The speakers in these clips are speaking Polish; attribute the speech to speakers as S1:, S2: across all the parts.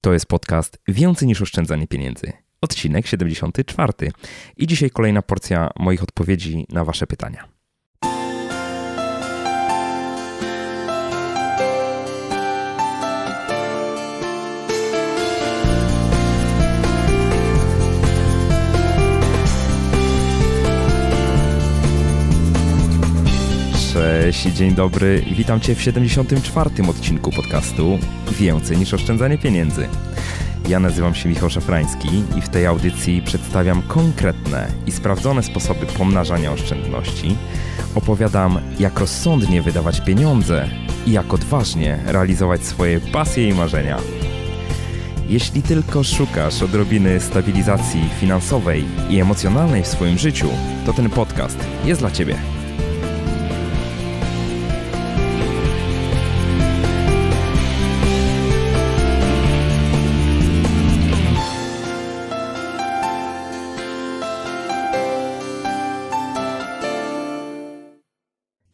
S1: To jest podcast Więcej niż oszczędzanie pieniędzy. Odcinek 74. I dzisiaj kolejna porcja moich odpowiedzi na Wasze pytania. Cześć, dzień dobry. Witam Cię w 74. odcinku podcastu Więcej niż oszczędzanie pieniędzy. Ja nazywam się Michał Szafrański i w tej audycji przedstawiam konkretne i sprawdzone sposoby pomnażania oszczędności. Opowiadam, jak rozsądnie wydawać pieniądze i jak odważnie realizować swoje pasje i marzenia. Jeśli tylko szukasz odrobiny stabilizacji finansowej i emocjonalnej w swoim życiu, to ten podcast jest dla Ciebie.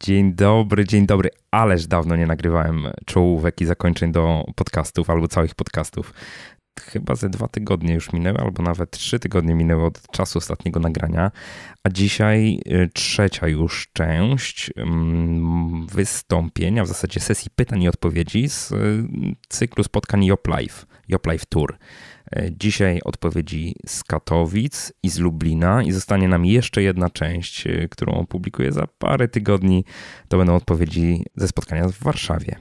S1: Dzień dobry, dzień dobry. Ależ dawno nie nagrywałem czołówek i zakończeń do podcastów albo całych podcastów. Chyba ze dwa tygodnie już minęły, albo nawet trzy tygodnie minęły od czasu ostatniego nagrania. A dzisiaj y, trzecia już część mm, wystąpienia, w zasadzie sesji pytań i odpowiedzi z y, cyklu spotkań Yop Live, Yop Live Tour. E, dzisiaj odpowiedzi z Katowic i z Lublina i zostanie nam jeszcze jedna część, e, którą opublikuję za parę tygodni. To będą odpowiedzi ze spotkania w Warszawie.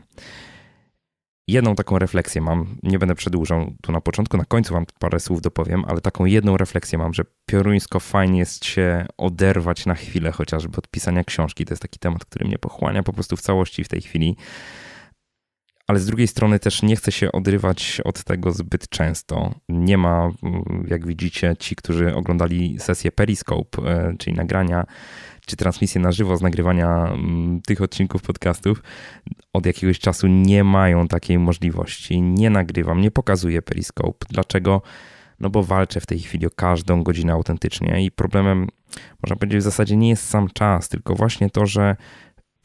S1: Jedną taką refleksję mam, nie będę przedłużał tu na początku, na końcu wam parę słów dopowiem, ale taką jedną refleksję mam, że pioruńsko fajnie jest się oderwać na chwilę chociażby od pisania książki. To jest taki temat, który mnie pochłania po prostu w całości w tej chwili ale z drugiej strony też nie chcę się odrywać od tego zbyt często. Nie ma, jak widzicie, ci, którzy oglądali sesję Periscope, e, czyli nagrania czy transmisję na żywo z nagrywania mm, tych odcinków podcastów, od jakiegoś czasu nie mają takiej możliwości. Nie nagrywam, nie pokazuję Periscope. Dlaczego? No bo walczę w tej chwili o każdą godzinę autentycznie i problemem, można powiedzieć, w zasadzie nie jest sam czas, tylko właśnie to, że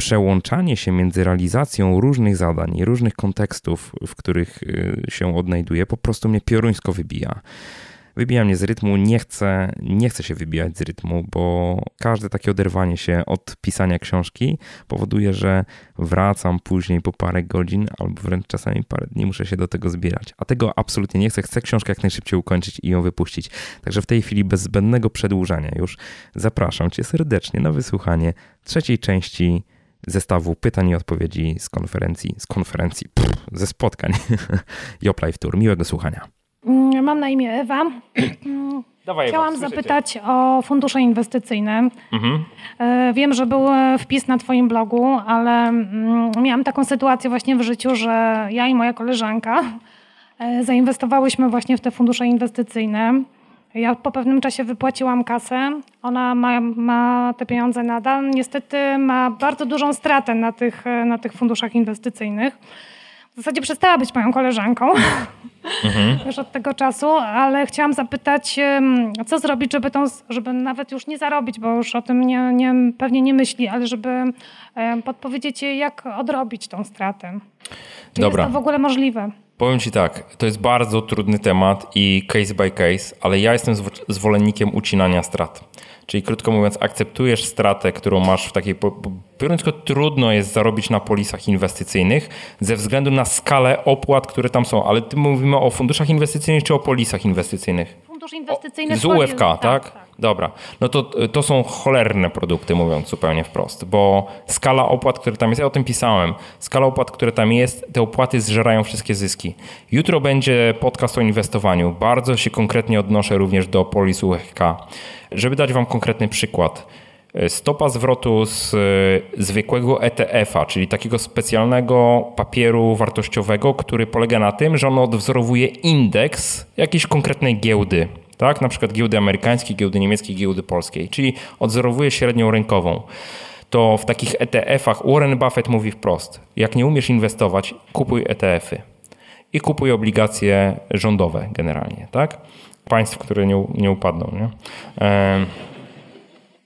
S1: przełączanie się między realizacją różnych zadań i różnych kontekstów, w których y, się odnajduję, po prostu mnie pioruńsko wybija. Wybija mnie z rytmu, nie chcę, nie chcę się wybijać z rytmu, bo każde takie oderwanie się od pisania książki powoduje, że wracam później po parę godzin albo wręcz czasami parę dni muszę się do tego zbierać. A tego absolutnie nie chcę. Chcę książkę jak najszybciej ukończyć i ją wypuścić. Także w tej chwili bez zbędnego przedłużania już zapraszam Cię serdecznie na wysłuchanie trzeciej części zestawu pytań i odpowiedzi z konferencji, z konferencji, pff, ze spotkań Job Live Tour. Miłego słuchania.
S2: Mm, mam na imię Ewa. Dawaj, Chciałam Ewa, zapytać o fundusze inwestycyjne. Mhm. E, wiem, że był wpis na Twoim blogu, ale mm, miałam taką sytuację właśnie w życiu, że ja i moja koleżanka e, zainwestowałyśmy właśnie w te fundusze inwestycyjne. Ja po pewnym czasie wypłaciłam kasę. Ona ma, ma, te pieniądze nadal. Niestety ma bardzo dużą stratę na tych, na tych funduszach inwestycyjnych. W zasadzie przestała być moją koleżanką mhm. już od tego czasu, ale chciałam zapytać, co zrobić, żeby, tą, żeby nawet już nie zarobić, bo już o tym nie, nie, pewnie nie myśli, ale żeby podpowiedzieć jej, jak odrobić tą stratę. Czy Dobra. jest to w ogóle możliwe?
S1: Powiem Ci tak, to jest bardzo trudny temat i case by case, ale ja jestem zwolennikiem ucinania strat. Czyli krótko mówiąc, akceptujesz stratę, którą masz w takiej. Biorąc trudno jest zarobić na polisach inwestycyjnych ze względu na skalę opłat, które tam są. Ale ty mówimy o funduszach inwestycyjnych czy o polisach inwestycyjnych?
S2: Fundusz inwestycyjny.
S1: O, z UFK, tak? tak? tak. Dobra, no to, to są cholerne produkty, mówiąc zupełnie wprost, bo skala opłat, które tam jest, ja o tym pisałem, skala opłat, które tam jest, te opłaty zżerają wszystkie zyski. Jutro będzie podcast o inwestowaniu. Bardzo się konkretnie odnoszę również do polis UFK. Żeby dać Wam konkretny przykład, stopa zwrotu z zwykłego ETF-a, czyli takiego specjalnego papieru wartościowego, który polega na tym, że on odwzorowuje indeks jakiejś konkretnej giełdy tak? na przykład giełdy amerykańskiej, giełdy niemieckiej, giełdy polskiej, czyli odzorowuje średnią rynkową. To w takich ETF-ach Warren Buffett mówi wprost: jak nie umiesz inwestować, kupuj ETF-y i kupuj obligacje rządowe generalnie, tak? Państw, które nie, nie upadną. Nie?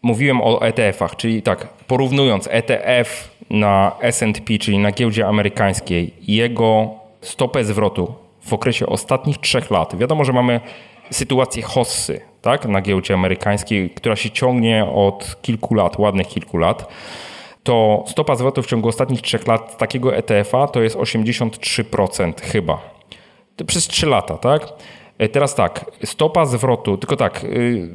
S1: Mówiłem o ETF-ach, czyli tak, porównując ETF na S&P, czyli na giełdzie amerykańskiej, jego stopę zwrotu w okresie ostatnich trzech lat. Wiadomo, że mamy sytuację hossy tak, na giełdzie amerykańskiej, która się ciągnie od kilku lat, ładnych kilku lat to stopa zwrotu w ciągu ostatnich trzech lat takiego ETF-a to jest 83% chyba. Przez 3 lata, tak? E, teraz tak, stopa zwrotu, tylko tak, yy,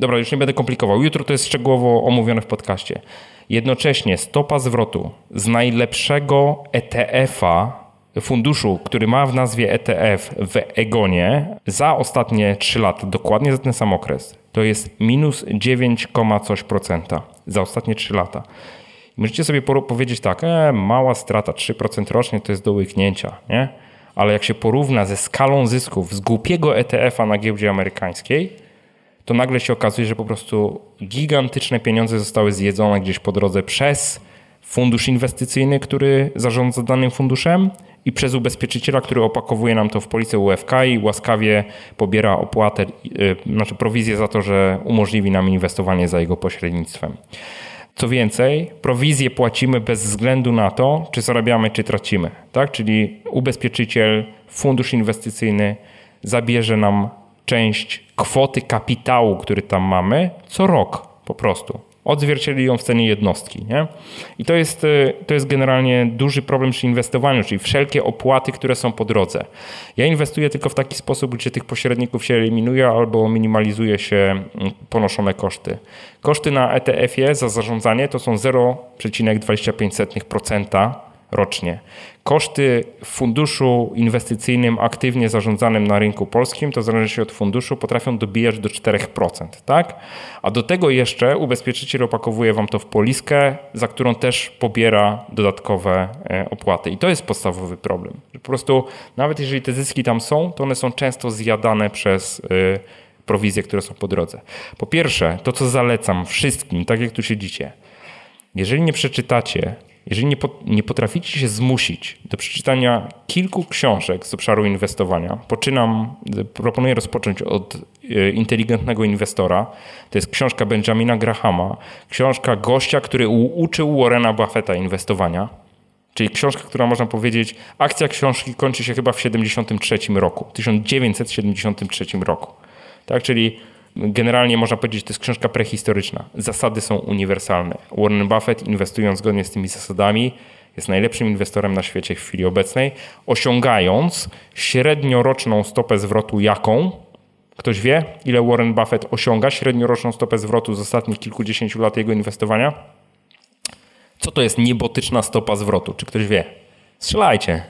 S1: dobra, już nie będę komplikował. Jutro to jest szczegółowo omówione w podcaście. Jednocześnie stopa zwrotu z najlepszego ETF-a funduszu, który ma w nazwie ETF w Egonie za ostatnie 3 lata, dokładnie za ten sam okres, to jest minus 9, coś procenta za ostatnie 3 lata. Możecie sobie powiedzieć tak, e, mała strata, 3% rocznie to jest do łyknięcia, nie? Ale jak się porówna ze skalą zysków z głupiego ETF-a na giełdzie amerykańskiej, to nagle się okazuje, że po prostu gigantyczne pieniądze zostały zjedzone gdzieś po drodze przez fundusz inwestycyjny, który zarządza danym funduszem i przez ubezpieczyciela, który opakowuje nam to w policję UFK i łaskawie pobiera opłatę, yy, znaczy prowizję za to, że umożliwi nam inwestowanie za jego pośrednictwem. Co więcej, prowizję płacimy bez względu na to, czy zarabiamy, czy tracimy. Tak? Czyli ubezpieczyciel, fundusz inwestycyjny zabierze nam część kwoty kapitału, który tam mamy, co rok po prostu odzwierciedli ją w cenie jednostki. Nie? I to jest, y, to jest generalnie duży problem przy inwestowaniu, czyli wszelkie opłaty, które są po drodze. Ja inwestuję tylko w taki sposób, gdzie tych pośredników się eliminuje albo minimalizuje się mm, ponoszone koszty. Koszty na ETF-ie za zarządzanie to są 0,25% rocznie. Koszty w funduszu inwestycyjnym aktywnie zarządzanym na rynku polskim, to zależy się od funduszu, potrafią dobijać do 4%, tak? A do tego jeszcze ubezpieczyciel opakowuje wam to w poliskę, za którą też pobiera dodatkowe e, opłaty. I to jest podstawowy problem. Po prostu nawet jeżeli te zyski tam są, to one są często zjadane przez e, prowizje, które są po drodze. Po pierwsze, to co zalecam wszystkim, tak jak tu siedzicie, jeżeli nie przeczytacie jeżeli nie, nie potraficie się zmusić do przeczytania kilku książek z obszaru inwestowania, poczynam, proponuję rozpocząć od e, inteligentnego inwestora. To jest książka Benjamina Grahama, książka gościa, który uczył Warrena Buffetta inwestowania. Czyli książka, która można powiedzieć, akcja książki kończy się chyba w 1973 roku, 1973 roku. Tak, czyli Generalnie można powiedzieć, że to jest książka prehistoryczna. Zasady są uniwersalne. Warren Buffett, inwestując zgodnie z tymi zasadami, jest najlepszym inwestorem na świecie w chwili obecnej, osiągając średnioroczną stopę zwrotu jaką? Ktoś wie, ile Warren Buffett osiąga średnioroczną stopę zwrotu z ostatnich kilkudziesięciu lat jego inwestowania? Co to jest niebotyczna stopa zwrotu? Czy ktoś wie? Strzelajcie.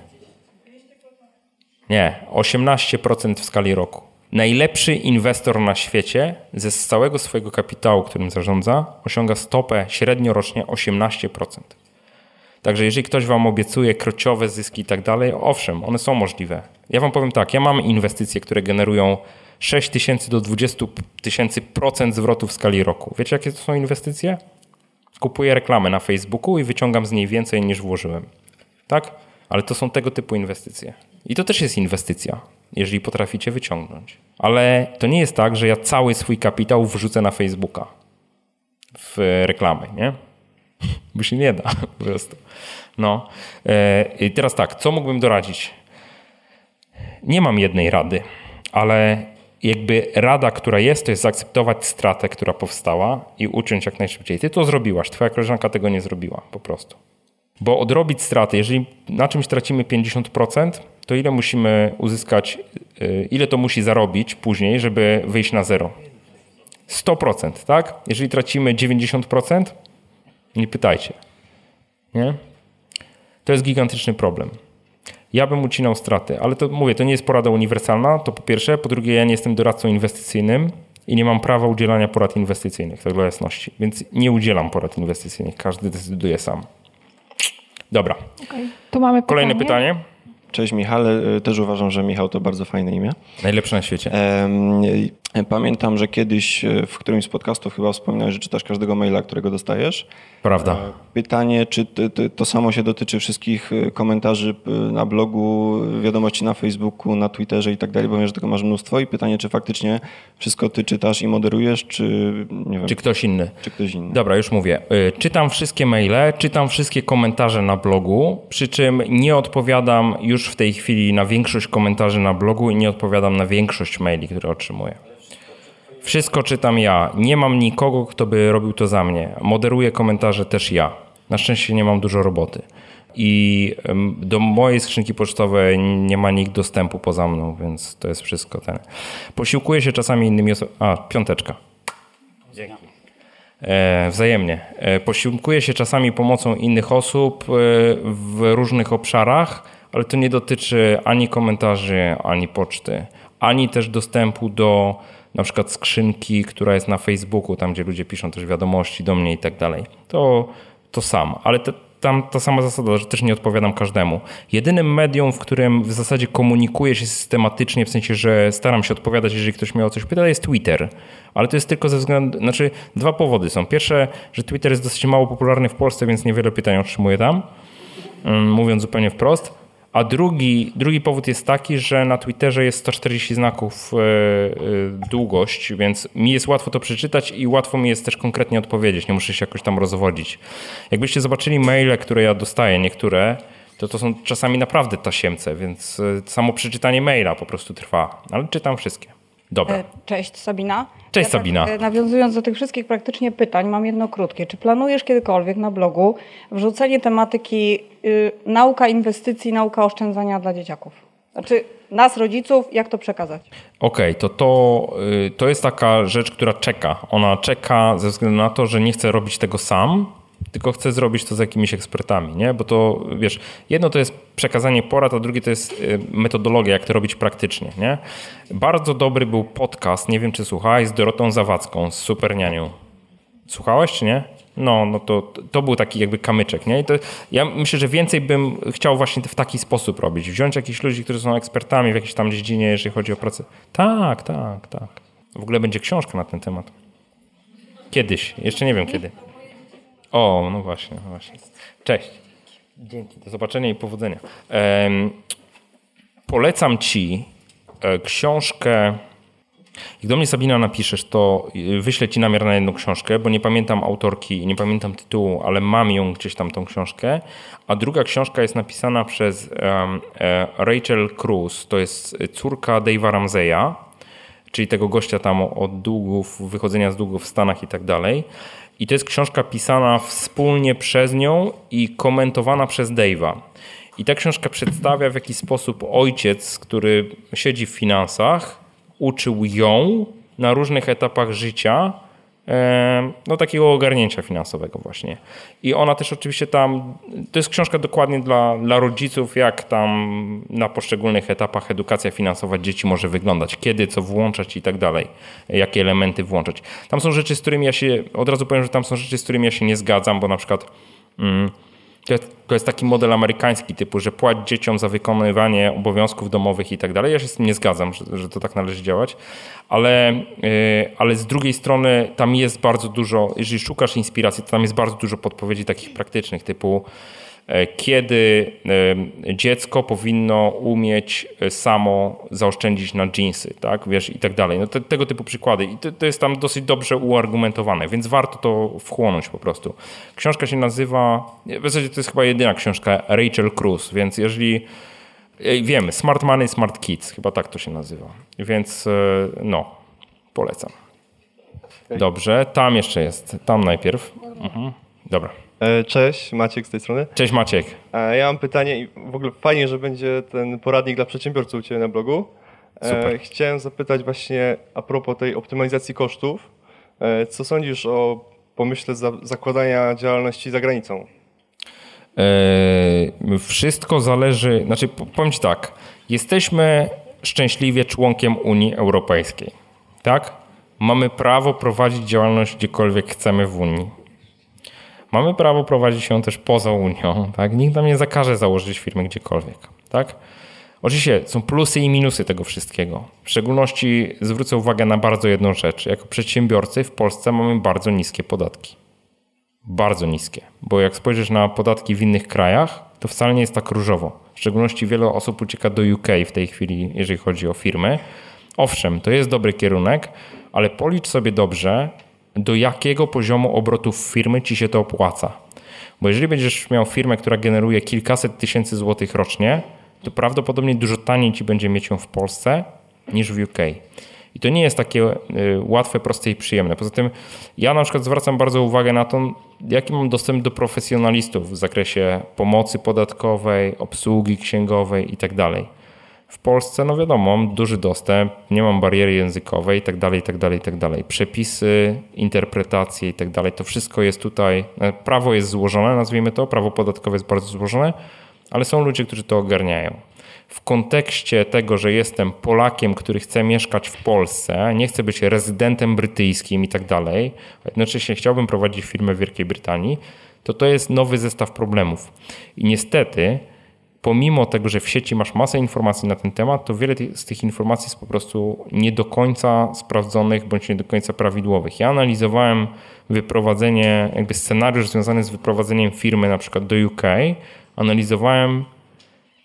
S1: Nie, 18% w skali roku najlepszy inwestor na świecie ze całego swojego kapitału, którym zarządza, osiąga stopę średnio rocznie 18%. Także jeżeli ktoś wam obiecuje krociowe zyski i tak dalej, owszem, one są możliwe. Ja wam powiem tak, ja mam inwestycje, które generują 6 tysięcy do 20 tysięcy procent zwrotu w skali roku. Wiecie, jakie to są inwestycje? Kupuję reklamę na Facebooku i wyciągam z niej więcej niż włożyłem. Tak? Ale to są tego typu inwestycje. I to też jest inwestycja jeżeli potraficie wyciągnąć. Ale to nie jest tak, że ja cały swój kapitał wrzucę na Facebooka w reklamy, nie? Bo się nie da po prostu. No. E, I teraz tak, co mógłbym doradzić? Nie mam jednej rady, ale jakby rada, która jest, to jest zaakceptować stratę, która powstała i uciąć jak najszybciej. Ty to zrobiłaś, twoja koleżanka tego nie zrobiła po prostu. Bo odrobić straty, jeżeli na czymś tracimy 50%, to ile musimy uzyskać, y, ile to musi zarobić później, żeby wyjść na zero? 100%, tak? Jeżeli tracimy 90%, nie pytajcie. Nie? To jest gigantyczny problem. Ja bym ucinał straty, ale to mówię, to nie jest porada uniwersalna, to po pierwsze. Po drugie, ja nie jestem doradcą inwestycyjnym i nie mam prawa udzielania porad inwestycyjnych, tak dla jasności. Więc nie udzielam porad inwestycyjnych, każdy decyduje sam. Dobra. Okay.
S2: Tu mamy
S1: Kolejne pytanie.
S3: Cześć Michał, też uważam, że Michał to bardzo fajne imię.
S1: Najlepsze na świecie.
S3: Pamiętam, że kiedyś e, w którymś z podcastów chyba wspominałeś, że czytasz każdego maila, którego dostajesz.
S1: Prawda. E,
S3: pytanie, czy to samo się dotyczy wszystkich e, komentarzy na blogu, wiadomości na Facebooku, na Twitterze i tak dalej, bo wiem, że tego masz mnóstwo i pytanie, czy faktycznie wszystko ty czytasz i moderujesz, czy nie wiem.
S1: Czy ktoś inny.
S3: Czy ktoś inny.
S1: Dobra, już mówię. Czytam wszystkie maile, czytam wszystkie komentarze na blogu, przy czym nie odpowiadam już w tej chwili na większość komentarzy na blogu i nie odpowiadam na większość maili, które otrzymuję. Wszystko czytam ja. Nie mam nikogo, kto by robił to za mnie. Moderuję komentarze też ja. Na szczęście nie mam dużo roboty. I do mojej skrzynki pocztowej nie ma nikt dostępu poza mną, więc to jest wszystko ten. Posiłkuję się czasami innymi osobami. A, piąteczka. Dzięki. E, wzajemnie. E, posiłkuję się czasami pomocą innych osób e, w różnych obszarach, ale to nie dotyczy ani komentarzy, ani poczty, ani też dostępu do na przykład skrzynki, która jest na Facebooku, tam gdzie ludzie piszą też wiadomości do mnie i tak dalej. To, to sam, ale te, tam ta sama zasada, że też nie odpowiadam każdemu. Jedynym medium, w którym w zasadzie komunikuję się systematycznie, w sensie, że staram się odpowiadać, jeżeli ktoś mnie o coś pyta, jest Twitter. Ale to jest tylko ze względu, znaczy dwa powody są. Pierwsze, że Twitter jest dosyć mało popularny w Polsce, więc niewiele pytań otrzymuję tam, mm, mówiąc zupełnie wprost. A drugi, drugi powód jest taki, że na Twitterze jest 140 znaków e, e, długość, więc mi jest łatwo to przeczytać i łatwo mi jest też konkretnie odpowiedzieć. Nie muszę się jakoś tam rozwodzić. Jakbyście zobaczyli maile, które ja dostaję, niektóre, to to są czasami naprawdę tasiemce, więc e, samo przeczytanie maila po prostu trwa. Ale czytam wszystkie. Dobra.
S4: Cześć Sabina.
S1: Cześć ja Sabina.
S4: Tak, nawiązując do tych wszystkich praktycznie pytań, mam jedno krótkie. Czy planujesz kiedykolwiek na blogu wrzucenie tematyki y, nauka inwestycji, nauka oszczędzania dla dzieciaków? Znaczy nas, rodziców, jak to przekazać?
S1: Okej, okay, to, to, y, to jest taka rzecz, która czeka. Ona czeka ze względu na to, że nie chce robić tego sam, tylko chcę zrobić to z jakimiś ekspertami, nie? Bo to, wiesz, jedno to jest przekazanie porad, a drugie to jest y, metodologia, jak to robić praktycznie, nie? Bardzo dobry był podcast, nie wiem czy słuchałeś, z Dorotą Zawadzką, z Supernianią. Słuchałeś czy nie? No, no to, to był taki jakby kamyczek, nie? I to, ja myślę, że więcej bym chciał właśnie w taki sposób robić. Wziąć jakichś ludzi, którzy są ekspertami w jakiejś tam dziedzinie, jeżeli chodzi o pracę. Tak, tak, tak. W ogóle będzie książka na ten temat. Kiedyś, jeszcze nie wiem kiedy. O, no właśnie, no właśnie. Cześć. Dzięki. Do zobaczenia i powodzenia. polecam Ci e, książkę. Jak do mnie Sabina napiszesz, to e, wyślę Ci namiar na jedną książkę, bo nie pamiętam autorki, nie pamiętam tytułu, ale mam ją gdzieś tam tą książkę. A druga książka jest napisana przez um, Rachel Cruz, to jest córka Dave'a Ramseya, czyli tego gościa tam od długów, wychodzenia z długów w Stanach i tak dalej. I to jest książka pisana wspólnie przez nią i komentowana przez Dave'a. I ta książka przedstawia w jaki sposób ojciec, który siedzi w finansach, uczył ją na różnych etapach życia no, takiego ogarnięcia finansowego właśnie. I ona też oczywiście tam, to jest książka dokładnie dla, dla rodziców, jak tam na poszczególnych etapach edukacja finansowa dzieci może wyglądać, kiedy co włączać i tak dalej, jakie elementy włączać. Tam są rzeczy, z którymi ja się, od razu powiem, że tam są rzeczy, z którymi ja się nie zgadzam, bo na przykład... Mm, to jest, to jest taki model amerykański typu, że płać dzieciom za wykonywanie obowiązków domowych i tak dalej. Ja się z tym nie zgadzam, że, że to tak należy działać, ale, yy, ale z drugiej strony tam jest bardzo dużo, jeżeli szukasz inspiracji, to tam jest bardzo dużo podpowiedzi takich praktycznych typu kiedy e, dziecko powinno umieć e, samo zaoszczędzić na jeansy, tak, wiesz, i tak dalej. No te, tego typu przykłady. I to, to, jest tam dosyć dobrze uargumentowane, więc warto to wchłonąć po prostu. Książka się nazywa, w zasadzie to jest chyba jedyna książka Rachel Cruz, więc jeżeli wiemy, Smart Money, Smart Kids, chyba tak to się nazywa. Więc no, polecam. Dobrze, tam jeszcze jest, tam najpierw. Mhm. Dobra.
S5: E, cześć, Maciek z tej strony.
S1: Cześć Maciek.
S5: E, ja mam pytanie i w ogóle fajnie, że będzie ten poradnik dla przedsiębiorców u Ciebie na blogu. E, Super. Chciałem zapytać właśnie a propos tej optymalizacji kosztów. Co sądzisz o pomyśle zakładania działalności za granicą?
S1: Wszystko zależy, znaczy powiem Ci tak, jesteśmy szczęśliwie członkiem Unii Europejskiej, tak? Mamy prawo prowadzić działalność gdziekolwiek chcemy w Unii Mamy prawo prowadzić ją też poza Unią, tak? Nikt nam nie zakaże założyć firmy gdziekolwiek, tak? Oczywiście są plusy i minusy tego wszystkiego. W szczególności zwrócę uwagę na bardzo jedną rzecz. Jako przedsiębiorcy w Polsce mamy bardzo niskie podatki. Bardzo niskie. Bo jak spojrzysz na podatki w innych krajach, to wcale nie jest tak różowo. W szczególności wiele osób ucieka do UK w tej chwili, jeżeli chodzi o firmy. Owszem, to jest dobry kierunek, ale policz sobie dobrze, do jakiego poziomu obrotów firmy ci się to opłaca. Bo jeżeli będziesz miał firmę, która generuje kilkaset tysięcy złotych rocznie, to prawdopodobnie dużo taniej ci będzie mieć ją w Polsce niż w UK. I to nie jest takie y, łatwe, proste i przyjemne. Poza tym ja na przykład zwracam bardzo uwagę na to, jaki mam dostęp do profesjonalistów w zakresie pomocy podatkowej, obsługi księgowej itd. W Polsce, no wiadomo, mam duży dostęp, nie mam bariery językowej itd., itd., itd. Przepisy, interpretacje itd. Tak to wszystko jest tutaj, e, prawo jest złożone, nazwijmy to, prawo podatkowe jest bardzo złożone, ale są ludzie, którzy to ogarniają. W kontekście tego, że jestem Polakiem, który chce mieszkać w Polsce, nie chcę być rezydentem brytyjskim i tak a jednocześnie chciałbym prowadzić firmę w Wielkiej Brytanii, to to jest nowy zestaw problemów. I niestety, pomimo tego, że w sieci masz masę informacji na ten temat, to wiele z tych informacji jest po prostu nie do końca sprawdzonych bądź nie do końca prawidłowych. Ja analizowałem wyprowadzenie, jakby scenariusz związany z wyprowadzeniem firmy na przykład do UK, analizowałem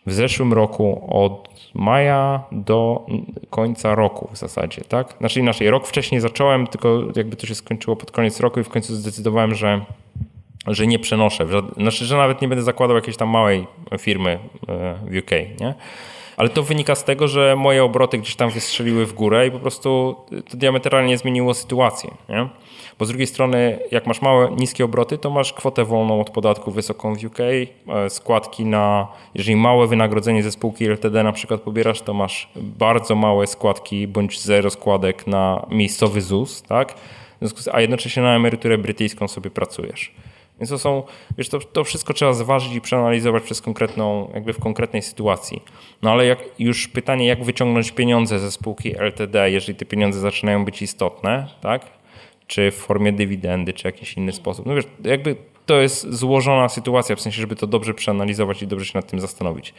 S1: w zeszłym roku od maja do końca roku w zasadzie, tak? Znaczy inaczej, rok wcześniej zacząłem, tylko jakby to się skończyło pod koniec roku i w końcu zdecydowałem, że, że nie przenoszę. Znaczy, że nawet nie będę zakładał jakiejś tam małej firmy e, w UK, nie? Ale to wynika z tego, że moje obroty gdzieś tam wystrzeliły w górę i po prostu to diametralnie zmieniło sytuację, nie? Bo z drugiej strony, jak masz małe, niskie obroty, to masz kwotę wolną od podatku wysoką w UK, e, składki na, jeżeli małe wynagrodzenie ze spółki LTD na przykład pobierasz, to masz bardzo małe składki bądź zero składek na miejscowy ZUS, tak? A jednocześnie na emeryturę brytyjską sobie pracujesz. Więc to są, wiesz, to, to wszystko trzeba zważyć i przeanalizować przez konkretną, jakby w konkretnej sytuacji. No ale jak, już pytanie, jak wyciągnąć pieniądze ze spółki LTD, jeżeli te pieniądze zaczynają być istotne, tak? czy w formie dywidendy, czy jakiś inny sposób. No wiesz, jakby to jest złożona sytuacja, w sensie, żeby to dobrze przeanalizować i dobrze się nad tym zastanowić.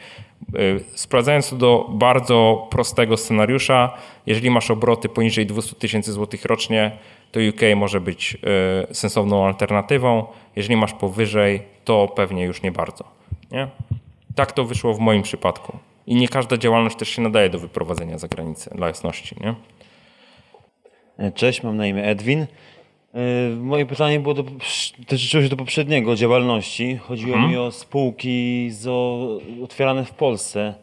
S1: Y, sprawdzając to do bardzo prostego scenariusza, jeżeli masz obroty poniżej 200 tysięcy złotych rocznie, to UK może być y, sensowną alternatywą. Jeżeli masz powyżej, to pewnie już nie bardzo. Nie? Tak to wyszło w moim przypadku. I nie każda działalność też się nadaje do wyprowadzenia za granicę, dla jasności. Nie?
S6: Cześć, mam na imię Edwin. E, moje pytanie było do, dotyczyło się do poprzedniego działalności. Chodziło hmm. mi o spółki zo, otwierane w Polsce,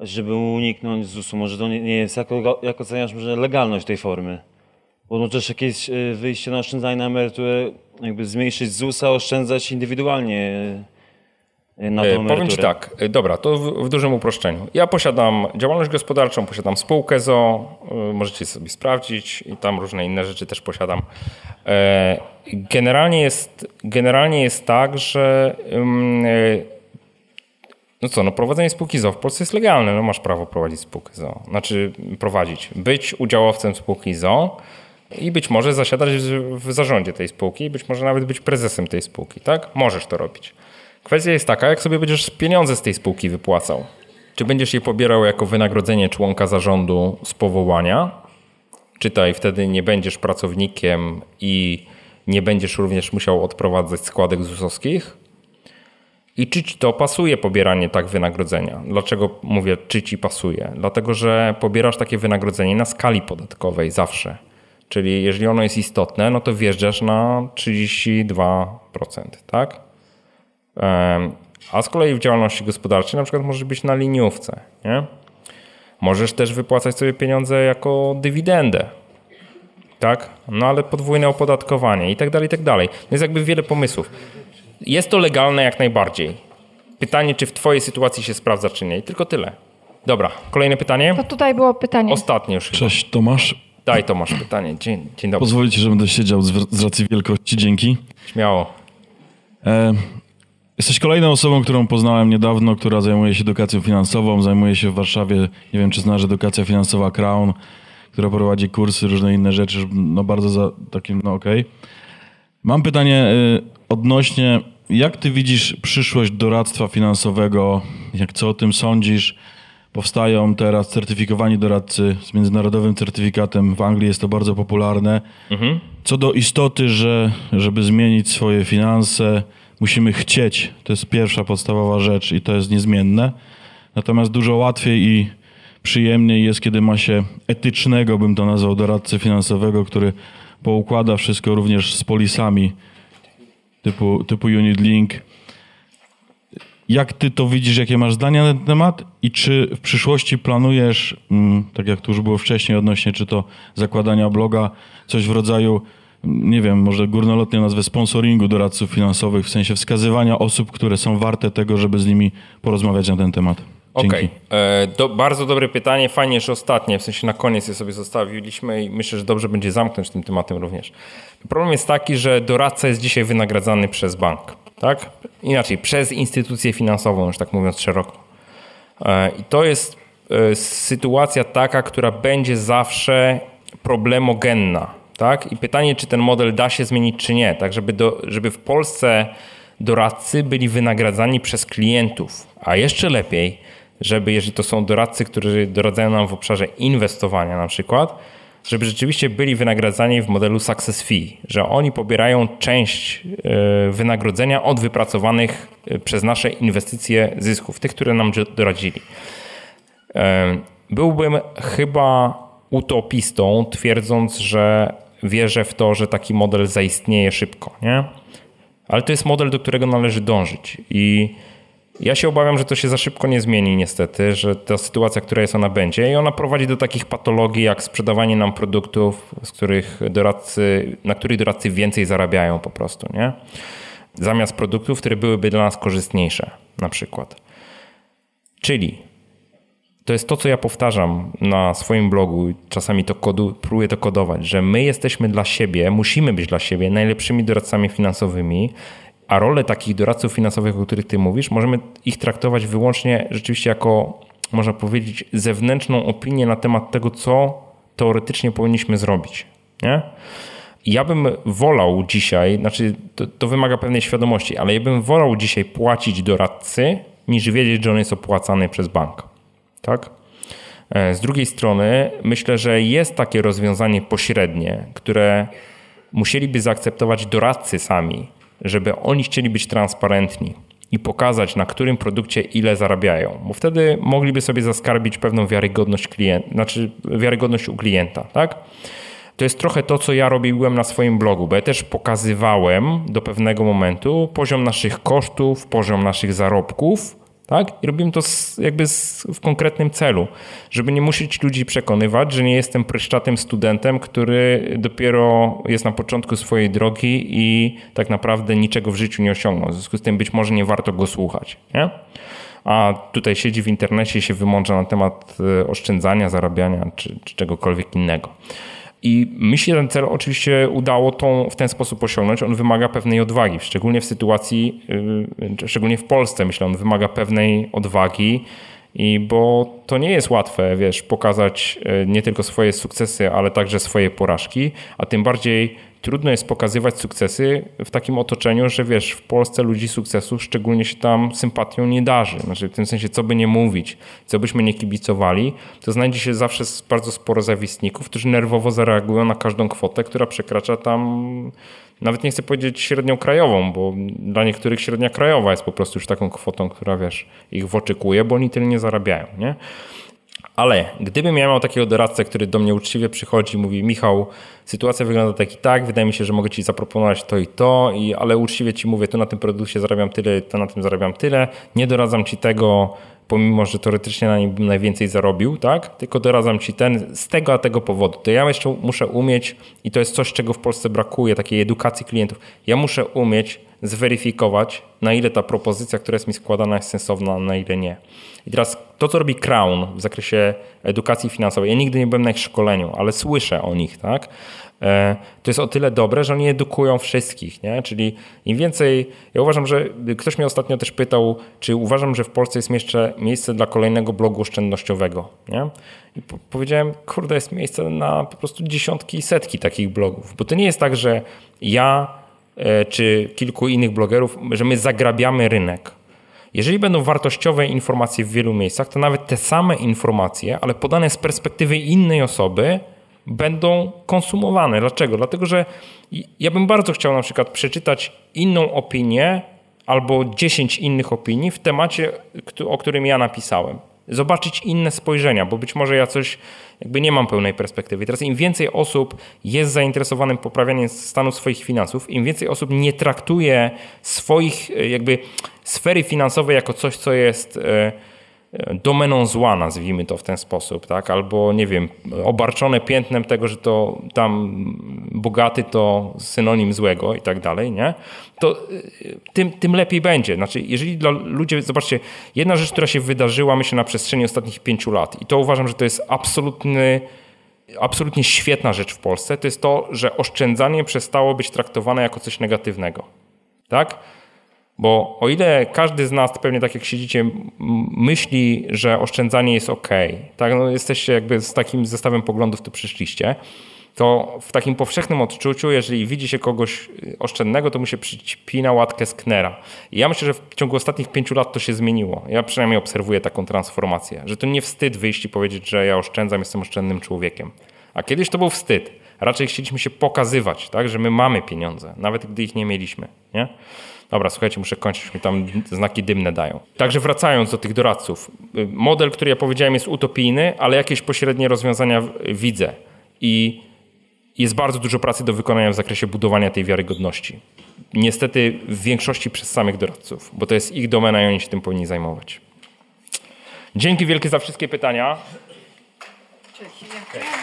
S6: żeby uniknąć ZUS-u. Może to nie, nie jest, jak, jak oceniasz może legalność tej formy? Bo może też jakieś e, wyjście na oszczędzanie na emeryturę, jakby zmniejszyć ZUS-a, oszczędzać indywidualnie na tą
S1: e, Powiem Ci tak, e, dobra, to w, w, dużym uproszczeniu. Ja posiadam działalność gospodarczą, posiadam spółkę ZO, e, możecie sobie sprawdzić i tam różne inne rzeczy też posiadam. Generalnie jest, generalnie jest tak, że no co, no prowadzenie spółki ZO w Polsce jest legalne, no masz prawo prowadzić spółkę ZO, znaczy prowadzić, być udziałowcem spółki ZO i być może zasiadać w zarządzie tej spółki i być może nawet być prezesem tej spółki, tak? Możesz to robić. Kwestia jest taka, jak sobie będziesz pieniądze z tej spółki wypłacał. Czy będziesz je pobierał jako wynagrodzenie członka zarządu z powołania? Czytaj, wtedy nie będziesz pracownikiem i nie będziesz również musiał odprowadzać składek ZUS-owskich? I czy ci to pasuje pobieranie tak wynagrodzenia? Dlaczego mówię, czy ci pasuje? Dlatego, że pobierasz takie wynagrodzenie na skali podatkowej zawsze. Czyli jeżeli ono jest istotne, no to wjeżdżasz na 32%, tak? A z kolei w działalności gospodarczej na przykład możesz być na liniówce. Nie? Możesz też wypłacać sobie pieniądze jako dywidendę. Tak? No ale podwójne opodatkowanie i tak dalej, i tak dalej. Jest jakby wiele pomysłów. Jest to legalne jak najbardziej. Pytanie, czy w twojej sytuacji się sprawdza, czy nie. I tylko tyle. Dobra, kolejne pytanie.
S2: To tutaj było pytanie.
S1: Ostatnie już.
S7: Cześć. Tomasz.
S1: Daj Tomasz pytanie. Dzień, dzień dobry.
S7: Pozwolicie, że będę siedział z racji wielkości. Dzięki.
S1: Śmiało.
S7: E, Jesteś kolejną osobą, którą poznałem niedawno, która zajmuje się edukacją finansową, zajmuje się w Warszawie, nie wiem czy znasz, edukacja finansowa Crown, która prowadzi kursy, różne inne rzeczy, no bardzo za takim, no okej. Okay. Mam pytanie y, odnośnie, jak ty widzisz przyszłość doradztwa finansowego, jak co o tym sądzisz? Powstają teraz certyfikowani doradcy z międzynarodowym certyfikatem. W Anglii jest to bardzo popularne. Mhm. Co do istoty, że żeby zmienić swoje finanse, musimy chcieć. To jest pierwsza podstawowa rzecz i to jest niezmienne. Natomiast dużo łatwiej i przyjemniej jest, kiedy ma się etycznego, bym to nazwał, doradcę finansowego, który poukłada wszystko również z polisami typu, typu Unit Link. Jak ty to widzisz, jakie masz zdania na ten temat i czy w przyszłości planujesz, mm, tak jak tu już było wcześniej odnośnie czy to zakładania bloga, coś w rodzaju, nie wiem, może górnolotnie nazwę sponsoringu doradców finansowych, w sensie wskazywania osób, które są warte tego, żeby z nimi porozmawiać na ten temat?
S1: Okej, okay. E, bardzo dobre pytanie, fajnie, że ostatnie, w sensie na koniec je sobie zostawiliśmy i myślę, że dobrze będzie zamknąć tym tematem również. Problem jest taki, że doradca jest dzisiaj wynagradzany przez bank, tak? Inaczej, przez instytucję finansową, już tak mówiąc szeroko. E, I to jest e, sytuacja taka, która będzie zawsze problemogenna, tak? I pytanie, czy ten model da się zmienić, czy nie, tak? Żeby, do, żeby w Polsce doradcy byli wynagradzani przez klientów, a jeszcze lepiej, żeby jeżeli to są doradcy, którzy doradzają nam w obszarze inwestowania na przykład, żeby rzeczywiście byli wynagradzani w modelu success fee, że oni pobierają część e, wynagrodzenia od wypracowanych e, przez nasze inwestycje zysków, tych, które nam doradzili. E, byłbym chyba utopistą, twierdząc, że wierzę w to, że taki model zaistnieje szybko, nie? Ale to jest model, do którego należy dążyć i ja się obawiam, że to się za szybko nie zmieni niestety, że ta sytuacja, która jest, ona będzie i ona prowadzi do takich patologii jak sprzedawanie nam produktów, z których doradcy, na których doradcy więcej zarabiają po prostu, nie? Zamiast produktów, które byłyby dla nas korzystniejsze na przykład. Czyli to jest to, co ja powtarzam na swoim blogu, czasami to kodu, próbuję to kodować, że my jesteśmy dla siebie, musimy być dla siebie najlepszymi doradcami finansowymi a rolę takich doradców finansowych, o których ty mówisz, możemy ich traktować wyłącznie rzeczywiście jako, można powiedzieć, zewnętrzną opinię na temat tego, co teoretycznie powinniśmy zrobić. Nie? Ja bym wolał dzisiaj, znaczy to, to wymaga pewnej świadomości, ale ja bym wolał dzisiaj płacić doradcy, niż wiedzieć, że on jest opłacany przez bank. Tak? E, z drugiej strony myślę, że jest takie rozwiązanie pośrednie, które musieliby zaakceptować doradcy sami, żeby oni chcieli być transparentni i pokazać, na którym produkcie ile zarabiają, bo wtedy mogliby sobie zaskarbić pewną wiarygodność klienta, znaczy wiarygodność u klienta, tak? To jest trochę to, co ja robiłem na swoim blogu, bo ja też pokazywałem do pewnego momentu poziom naszych kosztów, poziom naszych zarobków, tak? I robimy to z, jakby z, w konkretnym celu, żeby nie musieć ludzi przekonywać, że nie jestem pryszczatym studentem, który dopiero jest na początku swojej drogi i tak naprawdę niczego w życiu nie osiągnął. W związku z tym być może nie warto go słuchać. Nie? A tutaj siedzi w internecie i się wymądrza na temat e, oszczędzania, zarabiania czy, czy czegokolwiek innego. I mi się ten cel oczywiście udało tą, w ten sposób osiągnąć. On wymaga pewnej odwagi, szczególnie w sytuacji, yy, szczególnie w Polsce, myślę, on wymaga pewnej odwagi. I bo to nie jest łatwe, wiesz, pokazać yy, nie tylko swoje sukcesy, ale także swoje porażki, a tym bardziej trudno jest pokazywać sukcesy w takim otoczeniu, że wiesz, w Polsce ludzi sukcesu szczególnie się tam sympatią nie darzy. Znaczy w tym sensie, co by nie mówić, co byśmy nie kibicowali, to znajdzie się zawsze bardzo sporo zawistników, którzy nerwowo zareagują na każdą kwotę, która przekracza tam, nawet nie chcę powiedzieć średnią krajową, bo dla niektórych średnia krajowa jest po prostu już taką kwotą, która wiesz, ich oczekuje, bo oni tyle nie zarabiają, nie? Ale gdybym ja miał takiego doradcę, który do mnie uczciwie przychodzi i mówi Michał, sytuacja wygląda tak i tak, wydaje mi się, że mogę ci zaproponować to i to, i, ale uczciwie ci mówię, tu na tym produkcie zarabiam tyle, to na tym zarabiam tyle, nie doradzam ci tego, pomimo, że teoretycznie na nim bym najwięcej zarobił, tak? Tylko doradzam ci ten z tego a tego powodu. To ja jeszcze muszę umieć, i to jest coś, czego w Polsce brakuje, takiej edukacji klientów. Ja muszę umieć zweryfikować, na ile ta propozycja, która jest mi składana, jest sensowna, na ile nie. I teraz to, co robi Crown w zakresie edukacji finansowej, ja nigdy nie byłem na ich szkoleniu, ale słyszę o nich, tak? E, to jest o tyle dobre, że oni edukują wszystkich, nie? Czyli im więcej, ja uważam, że ktoś mnie ostatnio też pytał, czy uważam, że w Polsce jest jeszcze miejsce dla kolejnego blogu oszczędnościowego, nie? I powiedziałem, kurde, jest miejsce na po prostu dziesiątki, setki takich blogów, bo to nie jest tak, że ja e, czy kilku innych blogerów, że my zagrabiamy rynek. jeżeli będą wartościowe informacje w wielu miejscach, to nawet te same informacje, ale podane z perspektywy innej osoby, będą konsumowane. Dlaczego? Dlatego, że ja bym bardzo chciał na przykład przeczytać inną opinię albo 10 innych opinii w temacie, o którym ja napisałem. Zobaczyć inne spojrzenia, bo być może ja coś jakby nie mam pełnej perspektywy. Teraz im więcej osób jest zainteresowanym poprawianiem stanu swoich finansów, im więcej osób nie traktuje swoich jakby sfery finansowej jako coś, co jest e, domeną zła, nazwijmy to w ten sposób, tak? albo nie wiem, obarczone piętnem tego, że to tam bogaty to synonim złego i tak dalej, nie? to y, tym, tym lepiej będzie. Znaczy, jeżeli dla ludzi, zobaczcie, jedna rzecz, która się wydarzyła, myślę, na przestrzeni ostatnich pięciu lat i to uważam, że to jest absolutny absolutnie świetna rzecz w Polsce, to jest to, że oszczędzanie przestało być traktowane jako coś negatywnego. Tak? Bo o ile każdy z nas, pewnie tak jak siedzicie, myśli, że oszczędzanie jest ok, tak? no jesteście jakby z takim zestawem poglądów tu przyszliście, to w takim powszechnym odczuciu, jeżeli widzi się kogoś y, oszczędnego, to mu się przypina łatkę Sknera. I ja myślę, że w ciągu ostatnich pięciu lat to się zmieniło. Ja przynajmniej obserwuję taką transformację, że to nie wstyd wyjść i powiedzieć, że ja oszczędzam, jestem oszczędnym człowiekiem. A kiedyś to był wstyd. Raczej chcieliśmy się pokazywać, tak, że my mamy pieniądze, nawet gdy ich nie mieliśmy. Nie? Dobra, słuchajcie, muszę kończyć, mi tam znaki dymne dają. Także wracając do tych doradców. Model, który ja powiedziałem jest utopijny, ale jakieś pośrednie rozwiązania widzę. I jest bardzo dużo pracy do wykonania w zakresie budowania tej wiarygodności. Niestety w większości przez samych doradców, bo to jest ich domena i oni się tym powinni zajmować. Dzięki wielkie za wszystkie pytania. Okay.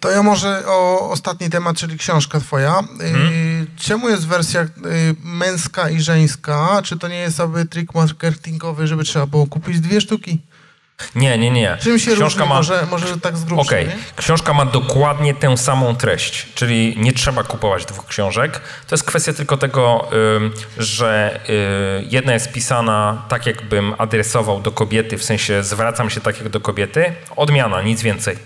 S8: To ja może o ostatni temat, czyli książka twoja. Hmm? Czemu jest wersja y, męska i żeńska? Czy to nie jest aby trik marketingowy, żeby trzeba było kupić dwie sztuki?
S1: Nie, nie, nie.
S8: Czym się książka różni? Ma... Może, może tak z grubsza,
S1: Okej, okay. książka ma dokładnie tę samą treść, czyli nie trzeba kupować dwóch książek. To jest kwestia tylko tego, że y, jedna jest pisana tak, jakbym adresował do kobiety, w sensie zwracam się tak jak do kobiety. Odmiana, nic więcej.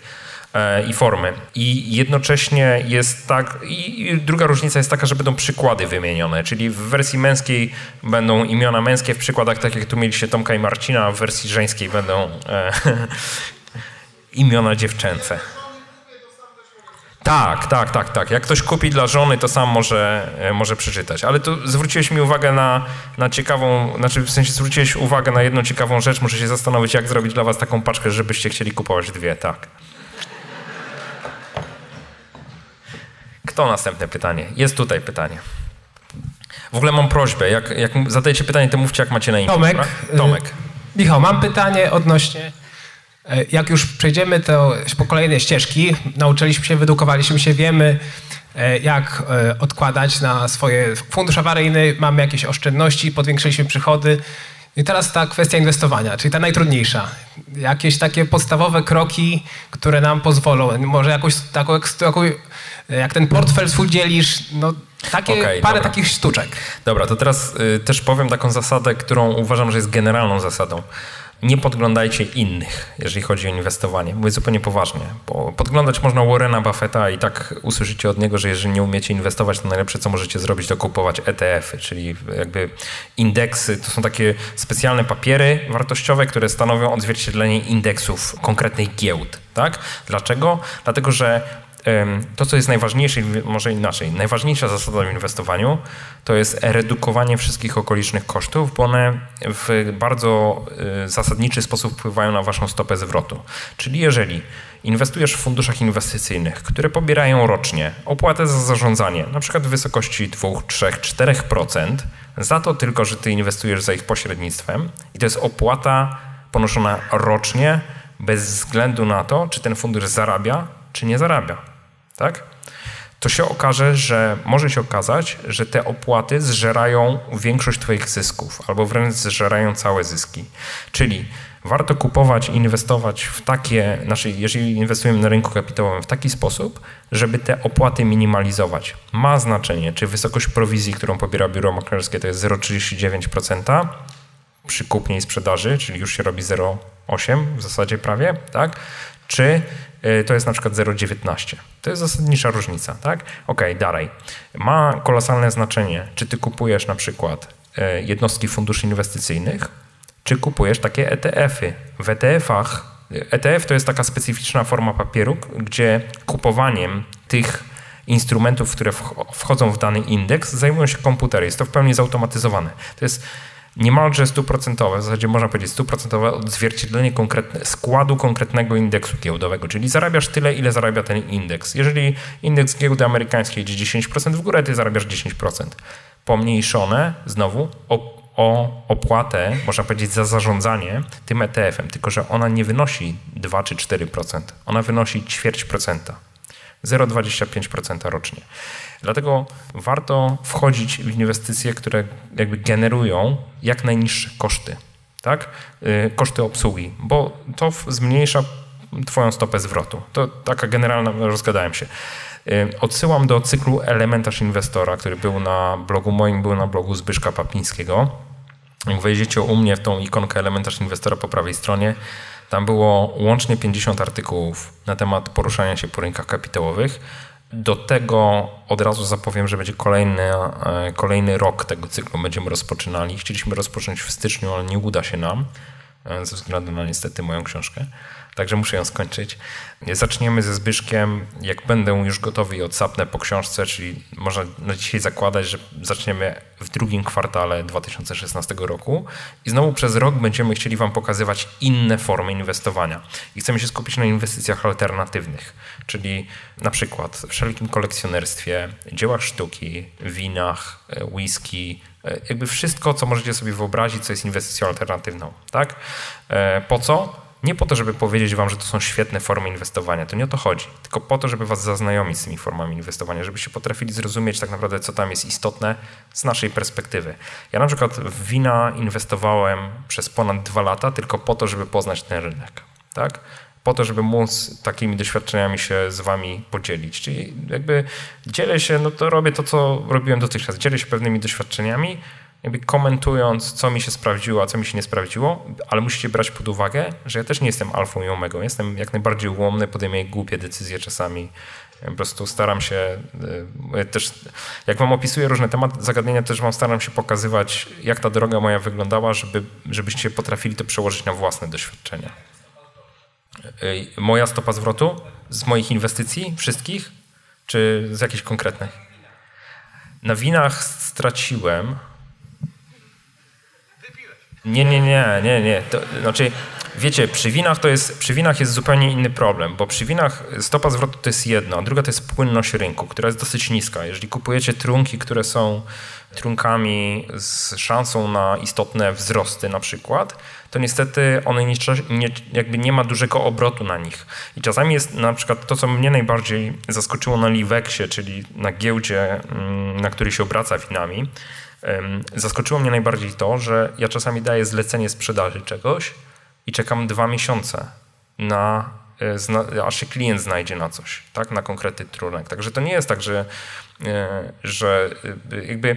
S1: E, i formy. I jednocześnie jest tak, i druga różnica jest taka, że będą przykłady wymienione, czyli w wersji męskiej będą imiona męskie w przykładach, tak jak tu mieliście Tomka i Marcina, a w wersji żeńskiej będą e, imiona dziewczęce. Tak, tak, tak, tak. Jak ktoś kupi dla żony, to sam może, e, może przeczytać. Ale tu zwróciłeś mi uwagę na, na ciekawą, znaczy w sensie zwróciłeś uwagę na jedną ciekawą rzecz. Muszę się zastanowić, jak zrobić dla was taką paczkę, żebyście chcieli kupować dwie, tak. Kto następne pytanie? Jest tutaj pytanie. W ogóle mam prośbę, jak, jak zadajecie pytanie, to mówcie, jak macie na imię.
S9: Tomek. Tomek. Y, Michał, mam pytanie odnośnie, y, jak już przejdziemy to po kolejne ścieżki, nauczyliśmy się, wyedukowaliśmy się, wiemy, y, jak odkładać na swoje fundusz awaryjny, mamy jakieś oszczędności, podwiększyliśmy przychody. I teraz ta kwestia inwestowania, czyli ta najtrudniejsza. Jakieś takie podstawowe kroki, które nam pozwolą, może taką, taką jak ten portfel swój dzielisz, no takie, okay, parę dobra. takich sztuczek.
S1: Dobra, to teraz y, też powiem taką zasadę, którą uważam, że jest generalną zasadą. Nie podglądajcie innych, jeżeli chodzi o inwestowanie. Mówię zupełnie poważnie, bo podglądać można Warrena Buffetta i tak usłyszycie od niego, że jeżeli nie umiecie inwestować, to najlepsze, co możecie zrobić, to kupować ETF-y, czyli jakby indeksy. To są takie specjalne papiery wartościowe, które stanowią odzwierciedlenie indeksów konkretnych giełd. Tak? Dlaczego? Dlatego, że to, co jest najważniejsze, może inaczej, najważniejsza zasada w inwestowaniu to jest redukowanie wszystkich okolicznych kosztów, bo one w bardzo y, zasadniczy sposób wpływają na waszą stopę zwrotu. Czyli jeżeli inwestujesz w funduszach inwestycyjnych, które pobierają rocznie opłatę za zarządzanie, na przykład w wysokości 2, 3, 4%, za to tylko, że ty inwestujesz za ich pośrednictwem i to jest opłata ponoszona rocznie, bez względu na to, czy ten fundusz zarabia, czy nie zarabia tak? to się okaże, że może się okazać, że te opłaty zżerają większość Twoich zysków, albo wręcz zżerają całe zyski. Czyli warto kupować inwestować w takie, znaczy jeżeli inwestujemy na rynku kapitałowym w taki sposób, żeby te opłaty minimalizować. Ma znaczenie, czy wysokość prowizji, którą pobiera biuro maklerskie to jest 0,39% przy kupnie i sprzedaży, czyli już się robi 0,8 w zasadzie prawie, tak? Czy y, to jest na przykład 0,19. To jest zasadnicza różnica, tak? Ok, dalej. Ma kolosalne znaczenie, czy ty kupujesz na przykład y, jednostki funduszy inwestycyjnych, czy kupujesz takie ETF-y. W ETF-ach, ETF to jest taka specyficzna forma papieru, gdzie kupowaniem tych instrumentów, które wchodzą w dany indeks, zajmują się komputery. Jest to w pełni zautomatyzowane. To jest niemalże stuprocentowe, w zasadzie można powiedzieć stuprocentowe odzwierciedlenie konkretne, składu konkretnego indeksu giełdowego, czyli zarabiasz tyle, ile zarabia ten indeks. Jeżeli indeks giełdy amerykańskiej idzie 10% w górę, ty zarabiasz 10%. Pomniejszone znowu o, o opłatę, można powiedzieć, za zarządzanie tym ETF-em, tylko że ona nie wynosi 2 czy 4%, ona wynosi ćwierć procenta. 0,25% rocznie. Dlatego warto wchodzić w inwestycje, które jakby generują jak najniższe koszty, tak? Y, koszty obsługi, bo to zmniejsza Twoją stopę zwrotu. To taka generalna, rozgadałem się. Y, odsyłam do cyklu Elementarz Inwestora, który był na blogu moim, był na blogu Zbyszka Papińskiego. Jak wejdziecie u mnie w tą ikonkę Elementarz Inwestora po prawej stronie, tam było łącznie 50 artykułów na temat poruszania się po rynkach kapitałowych. Do tego od razu zapowiem, że będzie kolejny, e, kolejny rok tego cyklu będziemy rozpoczynali. Chcieliśmy rozpocząć w styczniu, ale nie uda się nam e, ze względu na niestety moją książkę także muszę ją skończyć. Zaczniemy ze Zbyszkiem, jak będę już gotowy i odsapnę po książce, czyli można na dzisiaj zakładać, że zaczniemy w drugim kwartale 2016 roku i znowu przez rok będziemy chcieli Wam pokazywać inne formy inwestowania. I chcemy się skupić na inwestycjach alternatywnych, czyli na przykład w wszelkim kolekcjonerstwie, dziełach sztuki, winach, e, whisky, e, jakby wszystko, co możecie sobie wyobrazić, co jest inwestycją alternatywną. Tak? E, po co? Nie po to, żeby powiedzieć wam, że to są świetne formy inwestowania, to nie o to chodzi, tylko po to, żeby was zaznajomić z tymi formami inwestowania, żebyście potrafili zrozumieć tak naprawdę, co tam jest istotne z naszej perspektywy. Ja na przykład w wina inwestowałem przez ponad dwa lata tylko po to, żeby poznać ten rynek. Tak? po to, żeby móc takimi doświadczeniami się z wami podzielić. Czyli jakby dzielę się, no to robię to, co robiłem dotychczas. Dzielę się pewnymi doświadczeniami, jakby komentując, co mi się sprawdziło, a co mi się nie sprawdziło, ale musicie brać pod uwagę, że ja też nie jestem alfą i omegą. Jestem jak najbardziej ułomny, podejmuję głupie decyzje czasami. Po prostu staram się y, też, jak wam opisuję różne tematy, zagadnienia, też wam staram się pokazywać, jak ta droga moja wyglądała, żeby, żebyście potrafili to przełożyć na własne doświadczenia. Y, moja stopa zwrotu z moich inwestycji, wszystkich, czy z jakichś konkretnych? Na winach straciłem nie, nie, nie, nie, nie. To, znaczy, wiecie, przy winach to jest, przy winach jest zupełnie inny problem, bo przy winach stopa zwrotu to jest jedna, a druga to jest płynność rynku, która jest dosyć niska. Jeżeli kupujecie trunki, które są trunkami z szansą na istotne wzrosty na przykład, to niestety one nie, nie, jakby nie ma dużego obrotu na nich. I czasami jest na przykład to, co mnie najbardziej zaskoczyło na Liveksie, czyli na giełdzie, mm, na której się obraca winami, Zaskoczyło mnie najbardziej to, że ja czasami daję zlecenie sprzedaży czegoś i czekam dwa miesiące na e, aż się klient znajdzie na coś, tak, na konkretny trunek. Także to nie jest tak, że, e, że e, jakby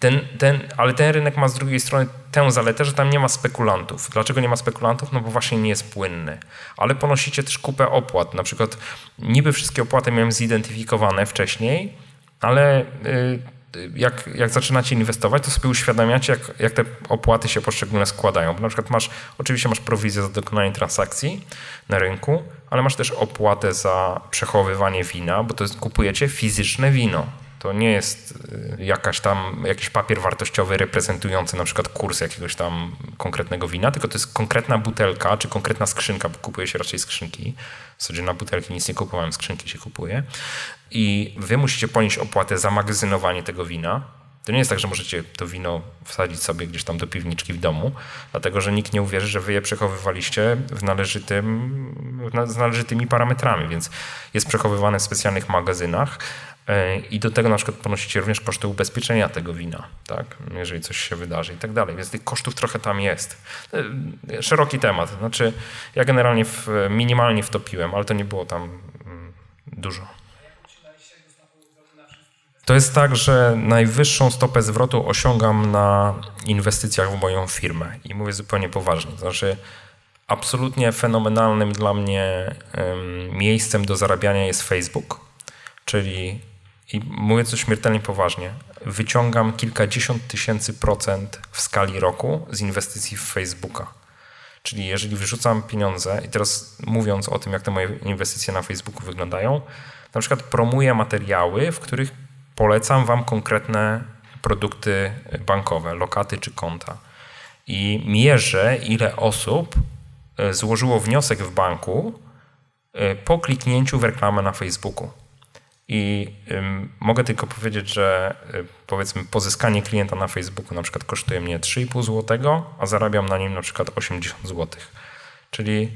S1: ten, ten, ale ten rynek ma z drugiej strony tę zaletę, że tam nie ma spekulantów. Dlaczego nie ma spekulantów? No bo właśnie nie jest płynny. Ale ponosicie też kupę opłat. Na przykład niby wszystkie opłaty miałem zidentyfikowane wcześniej, ale jak, jak zaczynacie inwestować, to sobie uświadamiacie, jak, jak te opłaty się poszczególne składają. Bo na przykład masz, oczywiście masz prowizję za dokonanie transakcji na rynku, ale masz też opłatę za przechowywanie wina, bo to jest, kupujecie fizyczne wino. To nie jest y, jakaś tam, jakiś papier wartościowy reprezentujący na przykład kurs jakiegoś tam konkretnego wina, tylko to jest konkretna butelka czy konkretna skrzynka, bo kupuje się raczej skrzynki. W zasadzie na butelki nic nie kupowałem, skrzynki się kupuje. I wy musicie ponieść opłatę za magazynowanie tego wina. To nie jest tak, że możecie to wino wsadzić sobie gdzieś tam do piwniczki w domu, dlatego że nikt nie uwierzy, że wy je przechowywaliście w należytym, z należytymi parametrami, więc jest przechowywane w specjalnych magazynach. E, I do tego na przykład ponosicie również koszty ubezpieczenia tego wina, tak? jeżeli coś się wydarzy i tak dalej. Więc tych kosztów trochę tam jest. E, szeroki temat. Znaczy, ja generalnie w, minimalnie wtopiłem, ale to nie było tam mm, dużo. To jest tak, że najwyższą stopę zwrotu osiągam na inwestycjach w moją firmę i mówię zupełnie poważnie. Znaczy, absolutnie fenomenalnym dla mnie miejscem do zarabiania jest Facebook, czyli i mówię to śmiertelnie poważnie, wyciągam kilkadziesiąt tysięcy procent w skali roku z inwestycji w Facebooka. Czyli jeżeli wyrzucam pieniądze i teraz mówiąc o tym, jak te moje inwestycje na Facebooku wyglądają, na przykład promuję materiały, w których polecam wam konkretne produkty bankowe, lokaty czy konta. I mierzę, ile osób e, złożyło wniosek w banku e, po kliknięciu w reklamę na Facebooku. I mogę tylko powiedzieć, że y, powiedzmy pozyskanie klienta na Facebooku na przykład kosztuje mnie 3,5 zł, a zarabiam na nim na przykład 80 zł. Czyli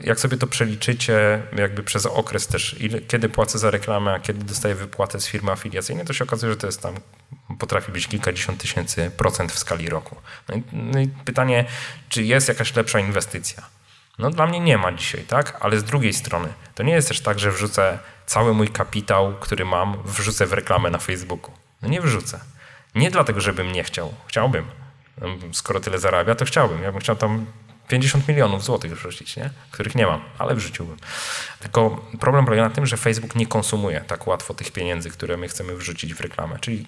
S1: jak sobie to przeliczycie jakby przez okres też, ile, kiedy płacę za reklamę, a kiedy dostaję wypłatę z firmy afiliacyjnej, to się okazuje, że to jest tam, potrafi być kilkadziesiąt tysięcy procent w skali roku. No i, no i pytanie, czy jest jakaś lepsza inwestycja? No dla mnie nie ma dzisiaj, tak? Ale z drugiej strony, to nie jest też tak, że wrzucę cały mój kapitał, który mam, wrzucę w reklamę na Facebooku. No nie wrzucę. Nie dlatego, żebym nie chciał. Chciałbym. No, skoro tyle zarabia, to chciałbym. Ja bym chciał tam 50 milionów złotych wrzucić, nie? których nie mam, ale wrzuciłbym. Tylko problem polega na tym, że Facebook nie konsumuje tak łatwo tych pieniędzy, które my chcemy wrzucić w reklamę. Czyli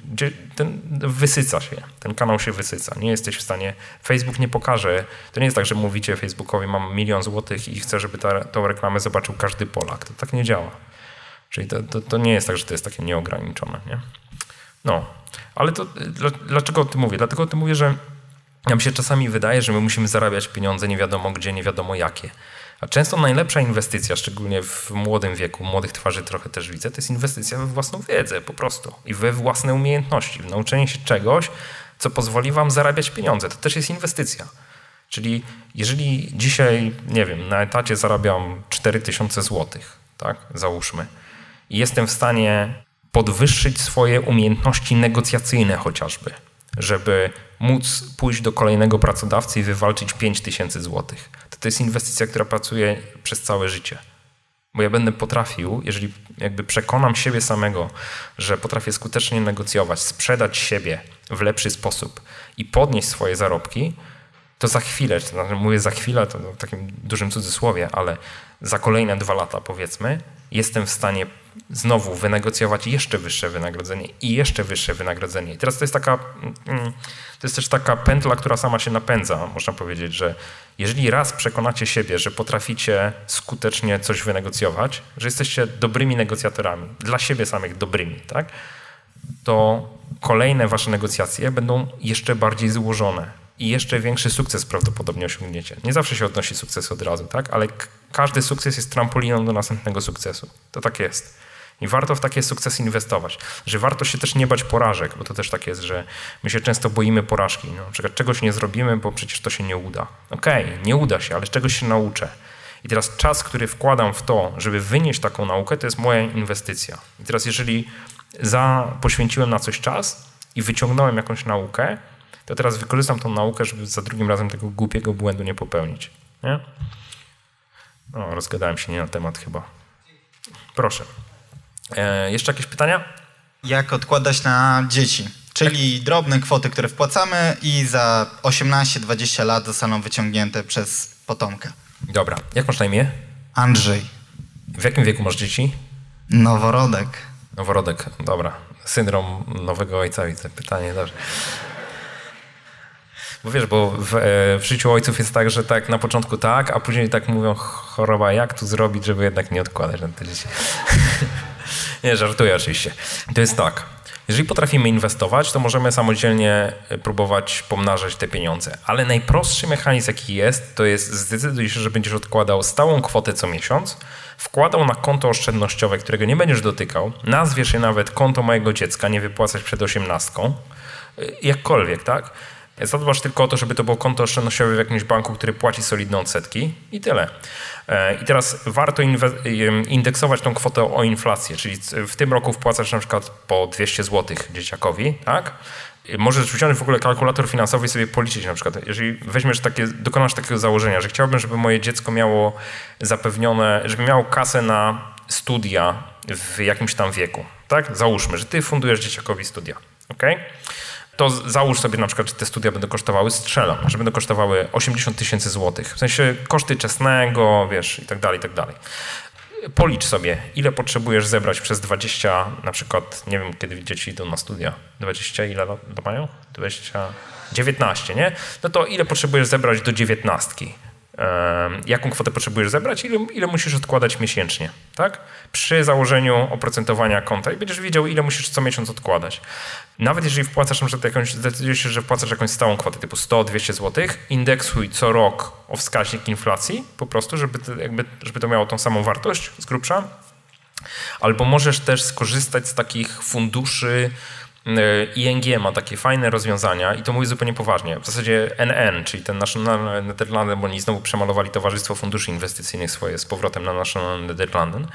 S1: ten wysyca się, ten kanał się wysyca. Nie jesteś w stanie, Facebook nie pokaże, to nie jest tak, że mówicie Facebookowi mam milion złotych i chcę, żeby ta, tą reklamę zobaczył każdy Polak. To tak nie działa. Czyli to, to, to nie jest tak, że to jest takie nieograniczone. Nie? No, ale to dlaczego o tym mówię? Dlatego o tym mówię, że nam się czasami wydaje, że my musimy zarabiać pieniądze nie wiadomo gdzie, nie wiadomo jakie. A często najlepsza inwestycja, szczególnie w młodym wieku, młodych twarzy trochę też widzę, to jest inwestycja we własną wiedzę po prostu i we własne umiejętności, w nauczenie się czegoś, co pozwoli wam zarabiać pieniądze. To też jest inwestycja. Czyli jeżeli dzisiaj, nie wiem, na etacie zarabiam 4000 zł, tak, załóżmy, i jestem w stanie podwyższyć swoje umiejętności negocjacyjne chociażby, żeby móc pójść do kolejnego pracodawcy i wywalczyć 5 tysięcy złotych. To, to jest inwestycja, która pracuje przez całe życie. Bo ja będę potrafił, jeżeli jakby przekonam siebie samego, że potrafię skutecznie negocjować, sprzedać siebie w lepszy sposób i podnieść swoje zarobki, to za chwilę, to znaczy mówię za chwilę, to w takim dużym cudzysłowie, ale za kolejne dwa lata powiedzmy, jestem w stanie znowu wynegocjować jeszcze wyższe wynagrodzenie i jeszcze wyższe wynagrodzenie. I teraz to jest taka, mm, to jest też taka pętla, która sama się napędza, można powiedzieć, że jeżeli raz przekonacie siebie, że potraficie skutecznie coś wynegocjować, że jesteście dobrymi negocjatorami, dla siebie samych dobrymi, tak, to kolejne wasze negocjacje będą jeszcze bardziej złożone i jeszcze większy sukces prawdopodobnie osiągniecie. Nie zawsze się odnosi sukces od razu, tak? ale każdy sukces jest trampoliną do następnego sukcesu. To tak jest. I warto w takie sukcesy inwestować. Że warto się też nie bać porażek, bo to też tak jest, że my się często boimy porażki. No, na przykład czegoś nie zrobimy, bo przecież to się nie uda. Okej, okay, nie uda się, ale czegoś się nauczę. I teraz czas, który wkładam w to, żeby wynieść taką naukę, to jest moja inwestycja. I teraz jeżeli za, poświęciłem na coś czas i wyciągnąłem jakąś naukę, to teraz wykorzystam tą naukę, żeby za drugim razem tego głupiego błędu nie popełnić. Nie? No, rozgadałem się nie na temat chyba. Proszę. E, jeszcze jakieś pytania?
S10: Jak odkładać na dzieci? Czyli Jak? drobne kwoty, które wpłacamy i za 18-20 lat zostaną wyciągnięte przez potomkę.
S1: Dobra. Jak masz na imię?
S10: Andrzej.
S1: W jakim wieku masz dzieci?
S10: Noworodek.
S1: Noworodek, dobra. Syndrom nowego ojca, widzę. Pytanie, dobrze. Bo wiesz, bo w, e, w, życiu ojców jest tak, że tak na początku tak, a później tak mówią choroba, jak tu zrobić, żeby jednak nie odkładać na te dzieci. nie, żartuję oczywiście. To jest tak. Jeżeli potrafimy inwestować, to możemy samodzielnie e, próbować pomnażać te pieniądze. Ale najprostszy mechanizm, jaki jest, to jest zdecyduj się, że będziesz odkładał stałą kwotę co miesiąc, wkładał na konto oszczędnościowe, którego nie będziesz dotykał, nazwiesz je nawet konto mojego dziecka, nie wypłacać przed osiemnastką, e, jakkolwiek, tak? Zadbasz tylko o to, żeby to było konto oszczędnościowe w jakimś banku, który płaci solidne odsetki i tyle. E, I teraz warto indeksować tą kwotę o inflację, czyli w tym roku wpłacasz na przykład po 200 zł dzieciakowi, tak? Możesz wziąć w ogóle kalkulator finansowy i sobie policzyć na przykład, jeżeli weźmiesz takie, dokonasz takiego założenia, że chciałbym, żeby moje dziecko miało zapewnione, żeby miało kasę na studia w jakimś tam wieku, tak? Załóżmy, że ty fundujesz dzieciakowi studia, ok? To załóż sobie na przykład, że te studia będą kosztowały, strzelam, że będą kosztowały 80 tysięcy złotych. W sensie koszty czesnego, wiesz, i tak dalej, i tak dalej. Policz sobie, ile potrzebujesz zebrać przez 20, na przykład, nie wiem, kiedy dzieci idą na studia. 20, ile lat mają? 20, 19, nie? No to ile potrzebujesz zebrać do 19? Jaką kwotę potrzebujesz zebrać, ile, ile musisz odkładać miesięcznie, tak? Przy założeniu oprocentowania konta i będziesz wiedział, ile musisz co miesiąc odkładać. Nawet jeżeli wpłacasz, na jakąś, zdecydujesz się, że wpłacasz jakąś stałą kwotę typu 100-200 zł, indeksuj co rok o wskaźnik inflacji po prostu, żeby to, jakby, żeby to miało tą samą wartość z grubsza. Albo możesz też skorzystać z takich funduszy ING ma takie fajne rozwiązania i to mówię zupełnie poważnie. W zasadzie NN, czyli ten National Netherlanden, bo oni znowu przemalowali Towarzystwo Funduszy Inwestycyjnych swoje z powrotem na National Netherlanden.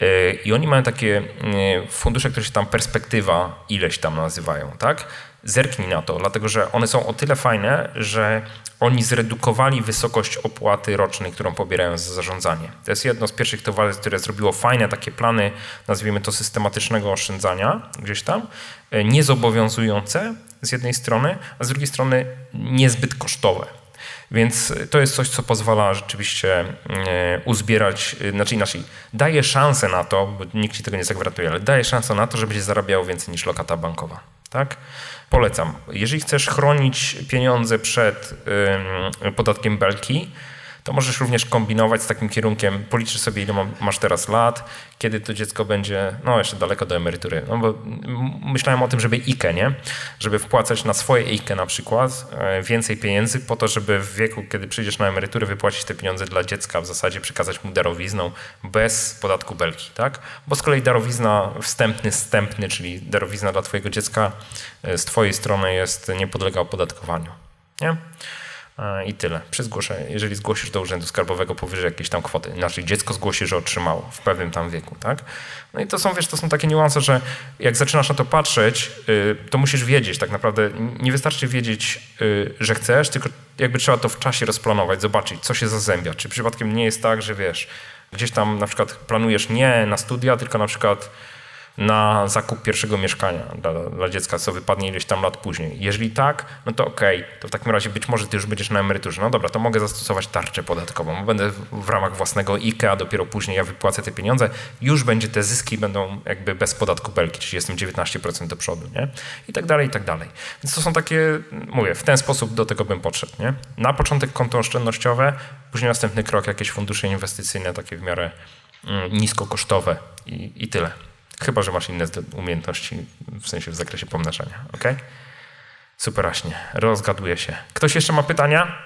S1: E, I oni mają takie e, fundusze, które się tam perspektywa ileś tam nazywają, tak? Zerknij na to, dlatego że one są o tyle fajne, że oni zredukowali wysokość opłaty rocznej, którą pobierają za zarządzanie. To jest jedno z pierwszych towarzystw, które zrobiło fajne takie plany, nazwijmy to systematycznego oszczędzania gdzieś tam, e, niezobowiązujące z jednej strony, a z drugiej strony niezbyt kosztowe. Więc to jest coś, co pozwala rzeczywiście e, uzbierać, e, znaczy inaczej, daje szansę na to, bo nikt ci tego nie zagwarantuje, ale daje szansę na to, żeby się zarabiało więcej niż lokata bankowa. Tak? Polecam. Jeżeli chcesz chronić pieniądze przed podatkiem belki, to możesz również kombinować z takim kierunkiem, policzysz sobie ile masz teraz lat, kiedy to dziecko będzie, no jeszcze daleko do emerytury. No bo myślałem o tym, żeby IKE, nie? Żeby wpłacać na swoje IKE na przykład e, więcej pieniędzy po to, żeby w wieku, kiedy przyjdziesz na emeryturę, wypłacić te pieniądze dla dziecka, w zasadzie przekazać mu darowizną bez podatku belki, tak? Bo z kolei darowizna wstępny, wstępny, czyli darowizna dla twojego dziecka e, z twojej strony jest, nie podlega opodatkowaniu, nie? I tyle. Przy jeżeli zgłosisz do urzędu skarbowego powyżej jakiejś tam kwoty, inaczej dziecko zgłosi, że otrzymało w pewnym tam wieku, tak? No i to są, wiesz, to są takie niuanse, że jak zaczynasz na to patrzeć, y, to musisz wiedzieć tak naprawdę, nie wystarczy wiedzieć, y, że chcesz, tylko jakby trzeba to w czasie rozplanować, zobaczyć, co się zazębia. Czy przypadkiem nie jest tak, że wiesz, gdzieś tam na przykład planujesz nie na studia, tylko na przykład na zakup pierwszego mieszkania dla, dla, dziecka, co wypadnie ileś tam lat później. Jeżeli tak, no to okej, okay. to w takim razie być może ty już będziesz na emeryturze. No dobra, to mogę zastosować tarczę podatkową. Będę w ramach własnego IKE, a dopiero później ja wypłacę te pieniądze. Już będzie te zyski będą jakby bez podatku belki, czyli jestem 19% do przodu, nie? I tak dalej, i tak dalej. Więc to są takie, mówię, w ten sposób do tego bym podszedł, nie? Na początek konto oszczędnościowe, później następny krok jakieś fundusze inwestycyjne, takie w miarę mm, niskokosztowe i, i tyle. Chyba, że masz inne umiejętności, w sensie w zakresie pomnażania. Ok? Superaśnie. Rozgaduje się. Ktoś jeszcze ma pytania?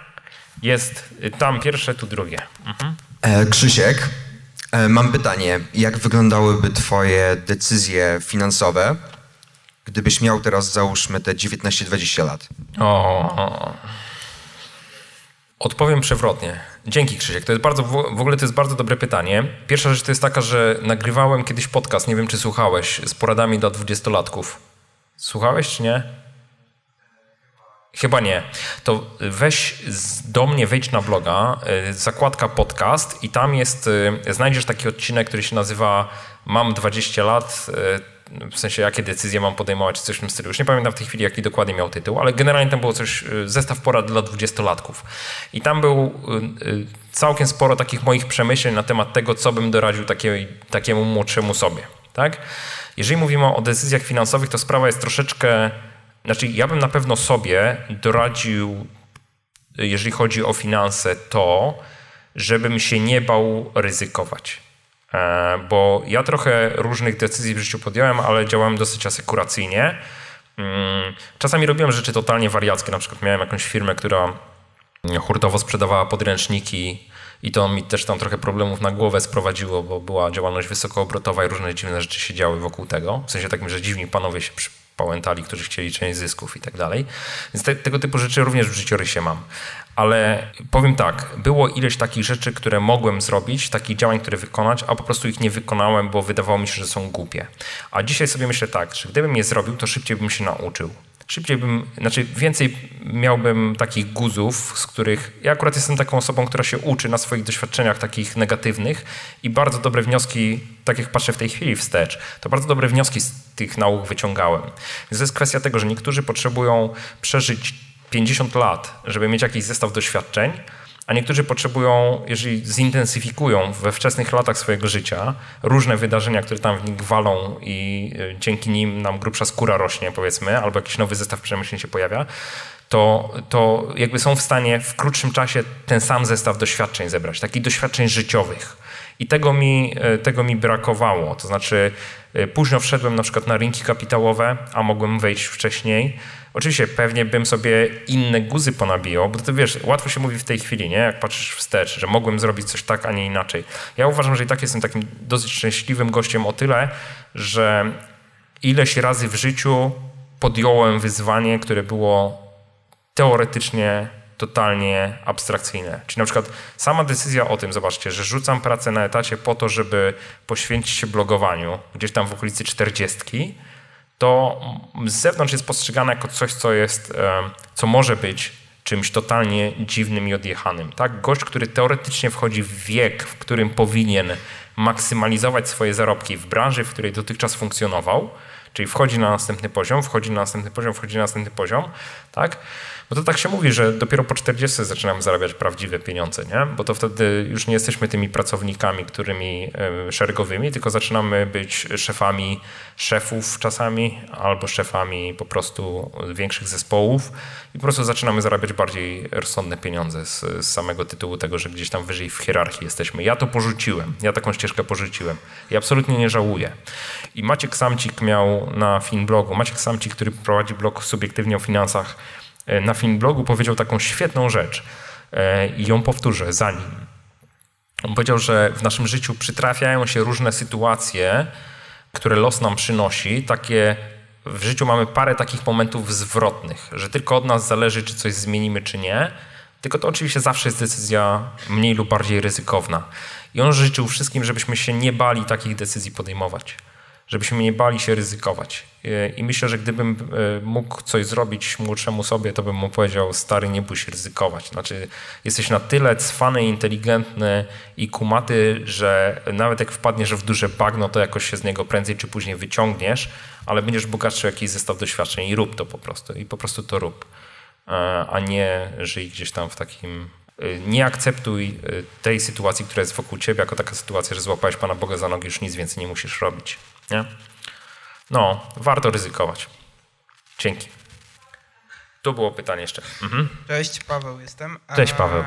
S1: Jest tam pierwsze, tu drugie. Mhm.
S11: E, Krzysiek, e, mam pytanie. Jak wyglądałyby Twoje decyzje finansowe, gdybyś miał teraz, załóżmy, te 19-20 lat?
S1: O, Odpowiem przewrotnie. Dzięki Krzysiek. To jest bardzo, w ogóle to jest bardzo dobre pytanie. Pierwsza rzecz to jest taka, że nagrywałem kiedyś podcast, nie wiem czy słuchałeś, z poradami dla dwudziestolatków. Słuchałeś czy nie? Chyba nie. To weź do mnie, wejdź na bloga, y, zakładka podcast i tam jest, y, znajdziesz taki odcinek, który się nazywa Mam 20 lat, y, w sensie jakie decyzje mam podejmować, coś w tym stylu. Już nie pamiętam w tej chwili, jaki dokładnie miał tytuł, ale generalnie tam było coś, y, zestaw porad dla dwudziestolatków. I tam był y, y, całkiem sporo takich moich przemyśleń na temat tego, co bym doradził takiej, takiemu młodszemu sobie. Tak? Jeżeli mówimy o decyzjach finansowych, to sprawa jest troszeczkę, znaczy ja bym na pewno sobie doradził, jeżeli chodzi o finanse, to, żebym się nie bał ryzykować. E, bo ja trochę różnych decyzji w życiu podjąłem, ale działałem dosyć asekuracyjnie. Mm, czasami robiłem rzeczy totalnie wariackie, na przykład miałem jakąś firmę, która hurtowo sprzedawała podręczniki i to mi też tam trochę problemów na głowę sprowadziło, bo była działalność wysokoobrotowa i różne dziwne rzeczy się działy wokół tego. W sensie takim, że dziwni panowie się pałętali, którzy chcieli część zysków i tak dalej. Więc te, tego typu rzeczy również w życiorysie mam. Ale powiem tak, było ileś takich rzeczy, które mogłem zrobić, takich działań, które wykonać, a po prostu ich nie wykonałem, bo wydawało mi się, że są głupie. A dzisiaj sobie myślę tak, że gdybym je zrobił, to szybciej bym się nauczył. Szybciej bym, znaczy więcej miałbym takich guzów, z których ja akurat jestem taką osobą, która się uczy na swoich doświadczeniach takich negatywnych i bardzo dobre wnioski, tak jak patrzę w tej chwili wstecz, to bardzo dobre wnioski z tych nauk wyciągałem. Więc to jest kwestia tego, że niektórzy potrzebują przeżyć 50 lat, żeby mieć jakiś zestaw doświadczeń, a niektórzy potrzebują, jeżeli zintensyfikują we wczesnych latach swojego życia różne wydarzenia, które tam w nich walą i e, dzięki nim nam grubsza skóra rośnie, powiedzmy, albo jakiś nowy zestaw przemyśleń się pojawia, to, to jakby są w stanie w krótszym czasie ten sam zestaw doświadczeń zebrać, takich doświadczeń życiowych. I tego mi, e, tego mi brakowało. To znaczy, e, późno wszedłem na przykład na rynki kapitałowe, a mogłem wejść wcześniej Oczywiście pewnie bym sobie inne guzy ponabijał, bo to wiesz, łatwo się mówi w tej chwili, nie? Jak patrzysz wstecz, że mogłem zrobić coś tak, a nie inaczej. Ja uważam, że i tak jestem takim dosyć szczęśliwym gościem o tyle, że ileś razy w życiu podjąłem wyzwanie, które było teoretycznie totalnie abstrakcyjne. Czyli na przykład sama decyzja o tym, zobaczcie, że rzucam pracę na etacie po to, żeby poświęcić się blogowaniu gdzieś tam w okolicy czterdziestki, to z zewnątrz jest postrzegane jako coś, co jest, co może być czymś totalnie dziwnym i odjechanym. Tak? Gość, który teoretycznie wchodzi w wiek, w którym powinien maksymalizować swoje zarobki w branży, w której dotychczas funkcjonował, czyli wchodzi na następny poziom, wchodzi na następny poziom, wchodzi na następny poziom, tak? Bo to tak się mówi, że dopiero po 40 zaczynamy zarabiać prawdziwe pieniądze, nie? Bo to wtedy już nie jesteśmy tymi pracownikami, którymi szeregowymi, tylko zaczynamy być szefami szefów czasami, albo szefami po prostu większych zespołów i po prostu zaczynamy zarabiać bardziej rozsądne pieniądze z, z samego tytułu tego, że gdzieś tam wyżej w hierarchii jesteśmy. Ja to porzuciłem, ja taką ścieżkę porzuciłem i absolutnie nie żałuję. I Maciek Samcik miał na Finblogu, Maciek Samcik, który prowadzi blog subiektywnie o finansach, E, na Filmblogu powiedział taką świetną rzecz e, i ją powtórzę za nim. On powiedział, że w naszym życiu przytrafiają się różne sytuacje, które los nam przynosi. Takie w życiu mamy parę takich momentów zwrotnych, że tylko od nas zależy, czy coś zmienimy, czy nie. Tylko to oczywiście zawsze jest decyzja mniej lub bardziej ryzykowna. I on życzył wszystkim, żebyśmy się nie bali takich decyzji podejmować żebyśmy nie bali się ryzykować. I myślę, że gdybym e, mógł coś zrobić młodszemu sobie, to bym mu powiedział, stary, nie bój się ryzykować. Znaczy, jesteś na tyle cwany, inteligentny i kumaty, że nawet jak wpadniesz w duże bagno, to jakoś się z niego prędzej czy później wyciągniesz, ale będziesz bogatszy jakiś zestaw doświadczeń i rób to po prostu. I po prostu to rób. E, a nie żyj gdzieś tam w takim e, nie akceptuj tej sytuacji, która jest wokół ciebie, jako taka sytuacja, że złapałeś Pana Boga za nogi, już nic więcej nie musisz robić. Nie? No, warto ryzykować. Dzięki. Tu było pytanie jeszcze. Mhm.
S12: Cześć, Paweł jestem.
S1: Cześć, Paweł.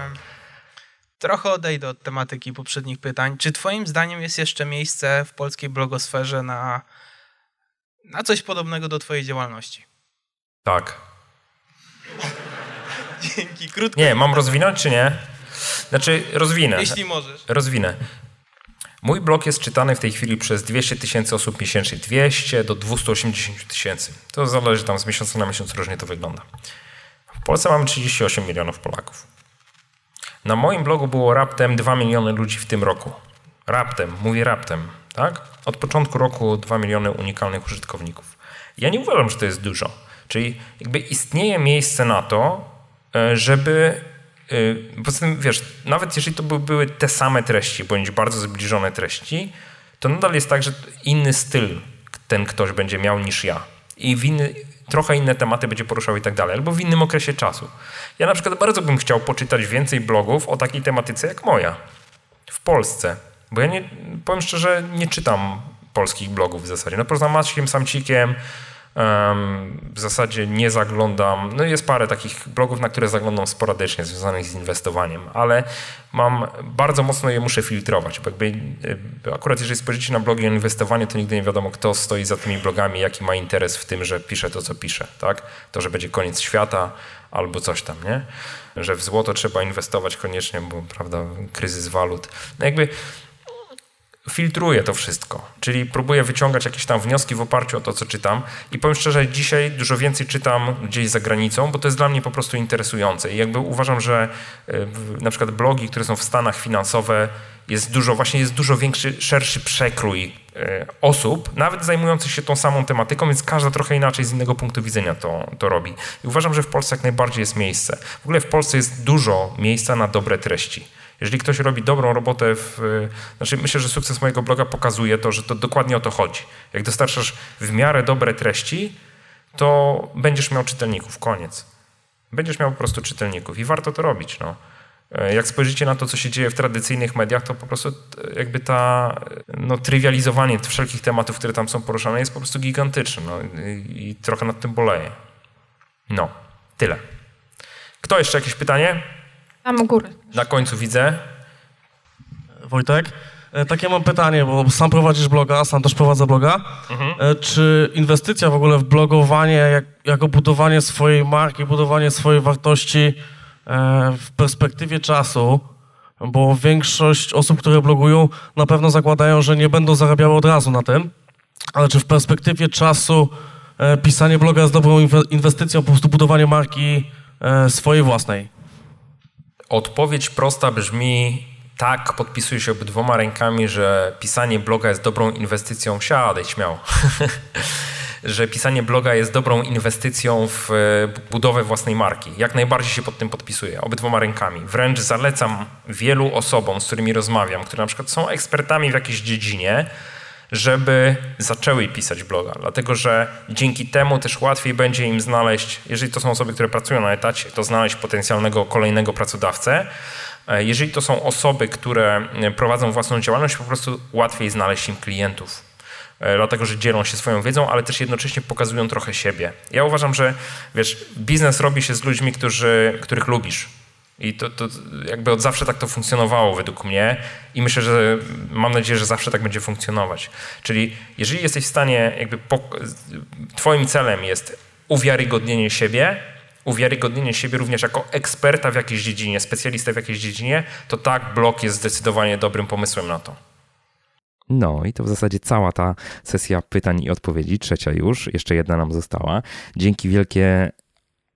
S12: Trochę odejdę od tematyki poprzednich pytań. Czy Twoim zdaniem jest jeszcze miejsce w polskiej blogosferze na, na coś podobnego do Twojej działalności?
S1: Tak.
S12: Dzięki. Krótko.
S1: Nie, mam rozwinąć czy nie? Znaczy, rozwinę.
S12: Jeśli możesz.
S1: Rozwinę. Mój blog jest czytany w tej chwili przez 200 tysięcy osób miesięcznie, 200 do 280 tysięcy. To zależy tam z miesiąca na miesiąc, różnie to wygląda. W Polsce mamy 38 milionów Polaków. Na moim blogu było raptem 2 miliony ludzi w tym roku. Raptem, mówię raptem, tak? Od początku roku 2 miliony unikalnych użytkowników. Ja nie uważam, że to jest dużo. Czyli jakby istnieje miejsce na to, e, żeby poza tym, wiesz, nawet jeżeli to by były te same treści, bądź bardzo zbliżone treści, to nadal jest tak, że inny styl ten ktoś będzie miał niż ja. I w inny, trochę inne tematy będzie poruszał i tak dalej, albo w innym okresie czasu. Ja na przykład bardzo bym chciał poczytać więcej blogów o takiej tematyce jak moja w Polsce. Bo ja nie, powiem szczerze, nie czytam polskich blogów w zasadzie. No poza Maćkiem Samcikiem, w zasadzie nie zaglądam, no jest parę takich blogów, na które zaglądam sporadycznie związanych z inwestowaniem, ale mam bardzo mocno je muszę filtrować, bo jakby akurat jeżeli spojrzycie na blogi o inwestowaniu, to nigdy nie wiadomo kto stoi za tymi blogami, jaki ma interes w tym, że pisze to, co pisze, tak? To, że będzie koniec świata albo coś tam, nie? Że w złoto trzeba inwestować koniecznie, bo prawda, kryzys walut. No jakby filtruję to wszystko, czyli próbuję wyciągać jakieś tam wnioski w oparciu o to, co czytam i powiem szczerze, dzisiaj dużo więcej czytam gdzieś za granicą, bo to jest dla mnie po prostu interesujące i jakby uważam, że y, na przykład blogi, które są w Stanach finansowe, jest dużo, właśnie jest dużo większy, szerszy przekrój y, osób, nawet zajmujących się tą samą tematyką, więc każda trochę inaczej z innego punktu widzenia to, to robi. I uważam, że w Polsce jak najbardziej jest miejsce. W ogóle w Polsce jest dużo miejsca na dobre treści. Jeżeli ktoś robi dobrą robotę, w, znaczy myślę, że sukces mojego bloga pokazuje to, że to dokładnie o to chodzi. Jak dostarczasz w miarę dobre treści, to będziesz miał czytelników, koniec. Będziesz miał po prostu czytelników i warto to robić. No. Jak spojrzycie na to, co się dzieje w tradycyjnych mediach, to po prostu jakby ta no, trywializowanie wszelkich tematów, które tam są poruszane jest po prostu gigantyczne no, i, trochę nad tym boleję. No, tyle. Kto jeszcze jakieś pytanie?
S2: Tam u góry.
S1: Na końcu widzę.
S13: Wojtek, e, takie mam pytanie, bo sam prowadzisz bloga, sam też prowadzę bloga. Mhm. E, czy inwestycja w ogóle w blogowanie, jak, jako budowanie swojej marki, budowanie swojej wartości e, w perspektywie czasu, bo większość osób, które blogują, na pewno zakładają, że nie będą zarabiały od razu na tym, ale czy w perspektywie czasu pisanie bloga jest dobrą inwestycją, po prostu budowanie marki swojej własnej?
S1: Odpowiedź prosta brzmi tak, podpisuję się obydwoma rękami, że pisanie bloga jest dobrą inwestycją. Siadaj śmiało. że pisanie bloga jest dobrą inwestycją w e, budowę własnej marki. Jak najbardziej się pod tym podpisuję, obydwoma rękami. Wręcz zalecam wielu osobom, z którymi rozmawiam, które na przykład są ekspertami w jakiejś dziedzinie, żeby zaczęły pisać bloga, dlatego że dzięki temu też łatwiej będzie im znaleźć, jeżeli to są osoby, które pracują na etacie, to znaleźć potencjalnego kolejnego pracodawcę. E, jeżeli to są osoby, które e, prowadzą własną działalność, po prostu łatwiej znaleźć im klientów e, dlatego że dzielą się swoją wiedzą, ale też jednocześnie pokazują trochę siebie. Ja uważam, że wiesz, biznes robi się z ludźmi, którzy, których lubisz. I to, to jakby od zawsze tak to funkcjonowało według mnie i myślę, że mam nadzieję, że zawsze tak będzie funkcjonować. Czyli jeżeli jesteś w stanie, jakby twoim celem jest uwiarygodnienie siebie, uwiarygodnienie siebie również jako eksperta w jakiejś dziedzinie, specjalista w jakiejś dziedzinie, to tak, blog jest zdecydowanie dobrym pomysłem na to. No i to w zasadzie cała ta sesja pytań i odpowiedzi, trzecia już, jeszcze jedna nam została. Dzięki wielkie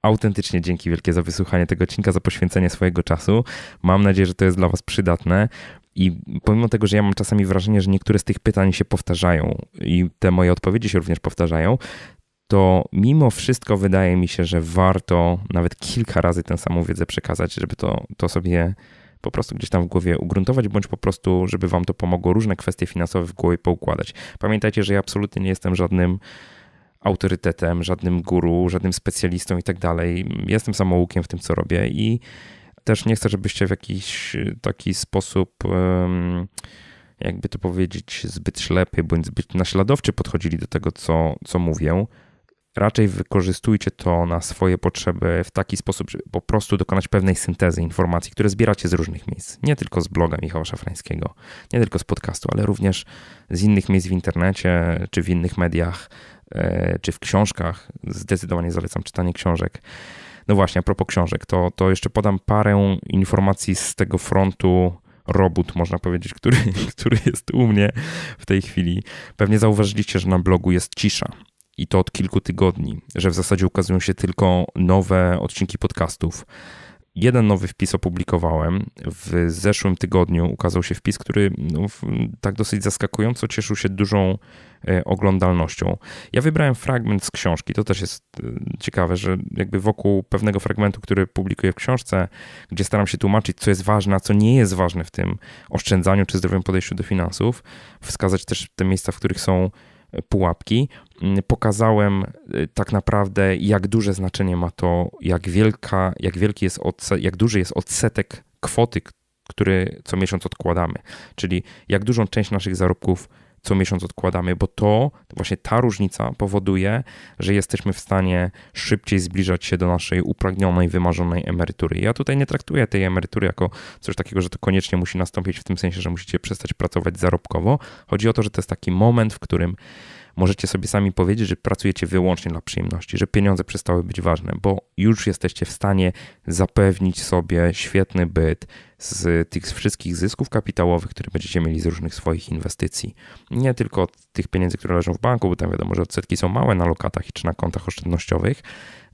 S1: autentycznie dzięki wielkie za wysłuchanie tego odcinka, za poświęcenie swojego czasu. Mam nadzieję, że to jest dla Was przydatne. I pomimo tego, że ja mam czasami wrażenie, że niektóre z tych pytań się powtarzają i te moje odpowiedzi się również powtarzają, to mimo wszystko wydaje mi się, że warto nawet kilka razy tę samą wiedzę przekazać, żeby to, to sobie po prostu gdzieś tam w głowie ugruntować, bądź po prostu, żeby Wam to pomogło różne kwestie finansowe w głowie poukładać. Pamiętajcie, że ja absolutnie nie jestem żadnym autorytetem, żadnym guru, żadnym specjalistą i tak dalej. Jestem samoukiem w tym, co robię i też nie chcę, żebyście w jakiś taki sposób, jakby to powiedzieć, zbyt ślepy bądź zbyt naśladowczy podchodzili do tego, co, co mówię. Raczej wykorzystujcie to na swoje potrzeby w taki sposób, żeby po prostu dokonać pewnej syntezy informacji, które zbieracie z różnych miejsc. Nie tylko z bloga Michała Szafrańskiego, nie tylko z podcastu, ale również z innych miejsc w internecie czy w innych mediach czy w książkach. Zdecydowanie zalecam czytanie książek. No właśnie, a propos książek, to, to jeszcze podam parę informacji z tego frontu robót, można powiedzieć, który, który jest u mnie w tej chwili. Pewnie zauważyliście, że na blogu jest cisza. I to od kilku tygodni, że w zasadzie ukazują się tylko nowe odcinki podcastów. Jeden nowy wpis opublikowałem. W zeszłym tygodniu ukazał się wpis, który no, tak dosyć zaskakująco cieszył się dużą e, oglądalnością. Ja wybrałem fragment z książki. To też jest e, ciekawe, że jakby wokół pewnego fragmentu, który publikuję w książce, gdzie staram się tłumaczyć, co jest ważne, a co nie jest ważne w tym oszczędzaniu czy zdrowym podejściu do finansów, wskazać też te miejsca, w których są pułapki, mm, pokazałem tak naprawdę, jak duże znaczenie ma to, jak, wielka, jak wielki jest odsetek, jak duży jest odsetek kwoty, który co miesiąc odkładamy. Czyli jak dużą część naszych zarobków co miesiąc odkładamy, bo to, właśnie ta różnica powoduje, że jesteśmy w stanie szybciej zbliżać się do naszej upragnionej, wymarzonej emerytury. Ja tutaj nie traktuję tej emerytury jako coś takiego, że to koniecznie musi nastąpić w tym sensie, że musicie przestać pracować zarobkowo. Chodzi o to, że to jest taki moment, w którym możecie sobie sami powiedzieć, że pracujecie wyłącznie dla przyjemności, że pieniądze przestały być ważne, bo już jesteście w stanie zapewnić sobie świetny byt z tych wszystkich zysków kapitałowych, które będziecie mieli z różnych swoich inwestycji. Nie tylko od tych pieniędzy, które leżą w banku, bo tam wiadomo, że odsetki są małe na lokatach czy na kontach oszczędnościowych,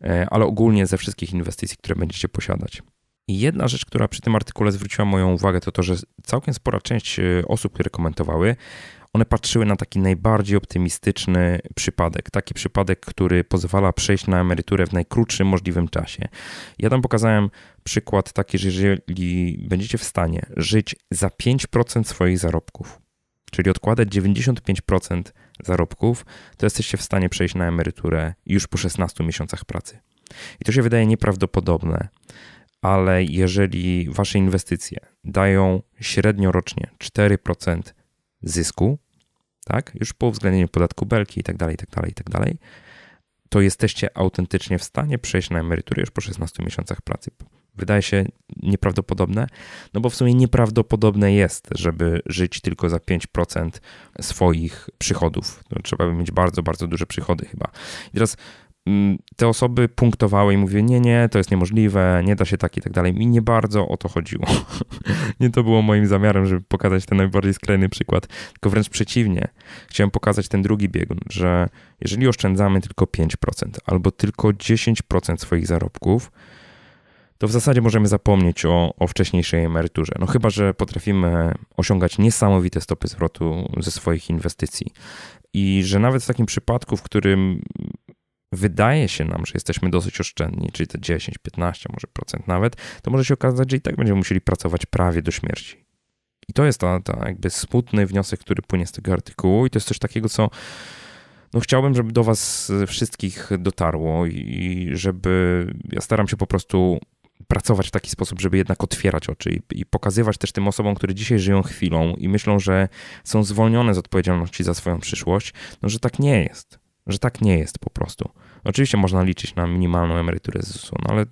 S1: e, ale ogólnie ze wszystkich inwestycji, które będziecie posiadać. I jedna rzecz, która przy tym artykule zwróciła moją uwagę, to to, że całkiem spora część e, osób, które komentowały, one patrzyły na taki najbardziej optymistyczny przypadek. Taki przypadek, który pozwala przejść na emeryturę w najkrótszym możliwym czasie. Ja tam pokazałem przykład taki, że jeżeli będziecie w stanie żyć za 5% swoich zarobków, czyli odkładać 95% zarobków, to jesteście w stanie przejść na emeryturę już po 16 miesiącach pracy. I to się wydaje nieprawdopodobne, ale jeżeli wasze inwestycje dają średnio rocznie 4% zysku, tak, już po uwzględnieniu podatku belki i tak dalej, i tak dalej, i tak dalej, to jesteście autentycznie w stanie przejść na emeryturę już po 16 miesiącach pracy. Wydaje się nieprawdopodobne, no bo w sumie nieprawdopodobne jest, żeby żyć tylko za 5% swoich przychodów. No, trzeba by mieć bardzo, bardzo duże przychody chyba. I teraz te osoby punktowały i mówiły, nie, nie, to jest niemożliwe, nie da się tak i tak dalej. Mi nie bardzo o to chodziło. nie to było moim zamiarem, żeby pokazać ten najbardziej skrajny przykład, tylko wręcz przeciwnie. Chciałem pokazać ten drugi biegun, że jeżeli oszczędzamy tylko 5% albo tylko 10% swoich zarobków, to w zasadzie możemy zapomnieć o, o wcześniejszej emeryturze. No chyba, że potrafimy osiągać niesamowite stopy zwrotu ze swoich inwestycji. I że nawet w takim przypadku, w którym wydaje się nam, że jesteśmy dosyć oszczędni, czyli te 10, 15 może procent nawet, to może się okazać, że i tak będziemy musieli pracować prawie do śmierci. I to jest ta, ta jakby smutny wniosek, który płynie z tego artykułu i to jest coś takiego, co no chciałbym, żeby do was wszystkich dotarło i żeby ja staram się po prostu pracować w taki sposób, żeby jednak otwierać oczy i, i, pokazywać też tym osobom, które dzisiaj żyją chwilą i myślą, że są zwolnione z odpowiedzialności za swoją przyszłość, no że tak nie jest że tak nie jest po prostu. Oczywiście można liczyć na minimalną emeryturę z ZUS-u, no ale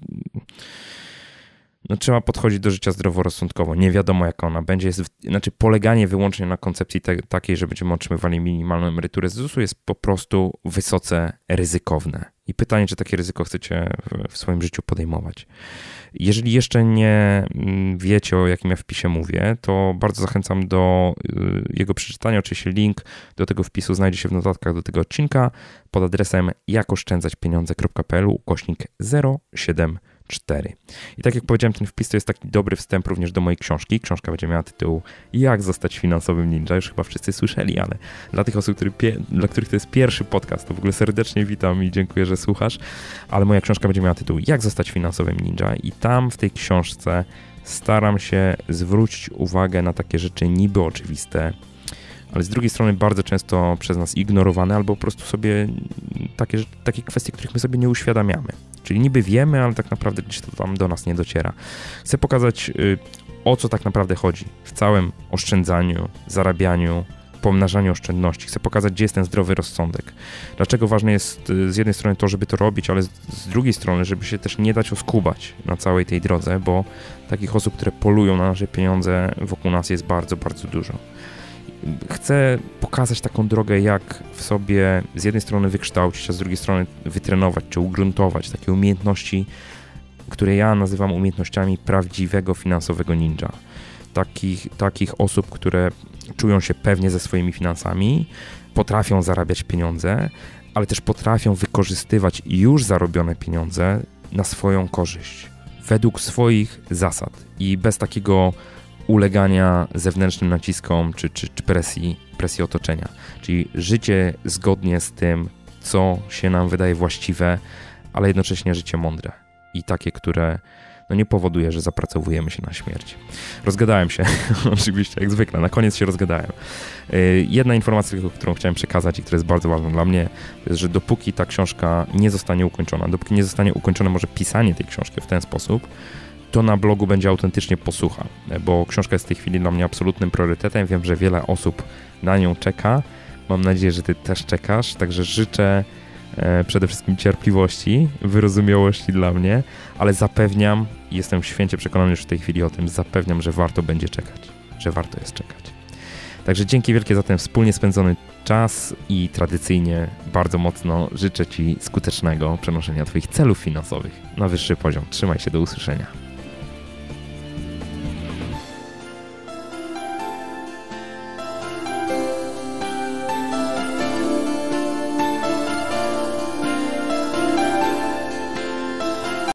S1: no, trzeba podchodzić do życia zdroworozsądkowo. Nie wiadomo, jaka ona będzie. Jest, znaczy, poleganie wyłącznie na koncepcji te, takiej, że będziemy otrzymywali minimalną emeryturę z ZUS-u jest po prostu wysoce ryzykowne. I pytanie, czy takie ryzyko chcecie w, w swoim życiu podejmować. Jeżeli jeszcze nie mm, wiecie, o jakim ja wpisie mówię, to bardzo zachęcam do y, jego przeczytania. Oczywiście link do tego wpisu znajdzie się w notatkach do tego odcinka pod adresem jakoszczędzaćpieniądze.pl ukośnik 07 4. I tak jak powiedziałem, ten wpis to jest taki dobry wstęp również do mojej książki. Książka będzie miała tytuł Jak zostać finansowym ninja. Już chyba wszyscy słyszeli, ale dla tych osób, który, dla których to jest pierwszy podcast, to w ogóle serdecznie witam i dziękuję, że słuchasz. Ale moja książka będzie miała tytuł Jak zostać finansowym ninja i tam w tej książce staram się zwrócić uwagę na takie rzeczy niby oczywiste, ale z drugiej strony bardzo często przez nas ignorowane albo po prostu sobie takie, takie kwestie, których my sobie nie uświadamiamy. Czyli niby wiemy, ale tak naprawdę gdzieś to tam do nas nie dociera. Chcę pokazać, y, o co tak naprawdę chodzi w całym oszczędzaniu, zarabianiu, pomnażaniu oszczędności. Chcę pokazać, gdzie jest ten zdrowy rozsądek. Dlaczego ważne jest y, z jednej strony to, żeby to robić, ale z drugiej strony, żeby się też nie dać oskubać na całej tej drodze, bo takich osób, które polują na nasze pieniądze wokół nas jest bardzo, bardzo dużo chcę pokazać taką drogę, jak w sobie z jednej strony wykształcić, a z drugiej strony wytrenować czy ugruntować takie umiejętności, które ja nazywam umiejętnościami prawdziwego finansowego ninja. Takich, takich osób, które czują się pewnie ze swoimi finansami, potrafią zarabiać pieniądze, ale też potrafią wykorzystywać już zarobione pieniądze na swoją korzyść, według swoich zasad i bez takiego ulegania zewnętrznym naciskom czy, czy, czy presji, presji otoczenia. Czyli życie zgodnie z tym, co się nam wydaje właściwe, ale jednocześnie życie mądre i takie, które no nie powoduje, że zapracowujemy się na śmierć. Rozgadałem się, oczywiście, jak zwykle, na koniec się rozgadałem. Y, jedna informacja, którą chciałem przekazać i która jest bardzo ważna dla mnie, to jest, że dopóki ta książka nie zostanie ukończona, dopóki nie zostanie ukończone może pisanie tej książki w ten sposób, to na blogu będzie autentycznie posłucha, bo książka jest w tej chwili dla mnie absolutnym priorytetem. Wiem, że wiele osób na nią czeka. Mam nadzieję, że Ty też czekasz, także życzę e, przede wszystkim cierpliwości, wyrozumiałości dla mnie, ale zapewniam, jestem święcie przekonany już w tej chwili o tym, zapewniam, że warto będzie czekać, że warto jest czekać. Także dzięki wielkie za ten wspólnie spędzony czas i tradycyjnie bardzo mocno życzę Ci skutecznego przenoszenia Twoich celów finansowych na wyższy poziom. Trzymaj się, do usłyszenia.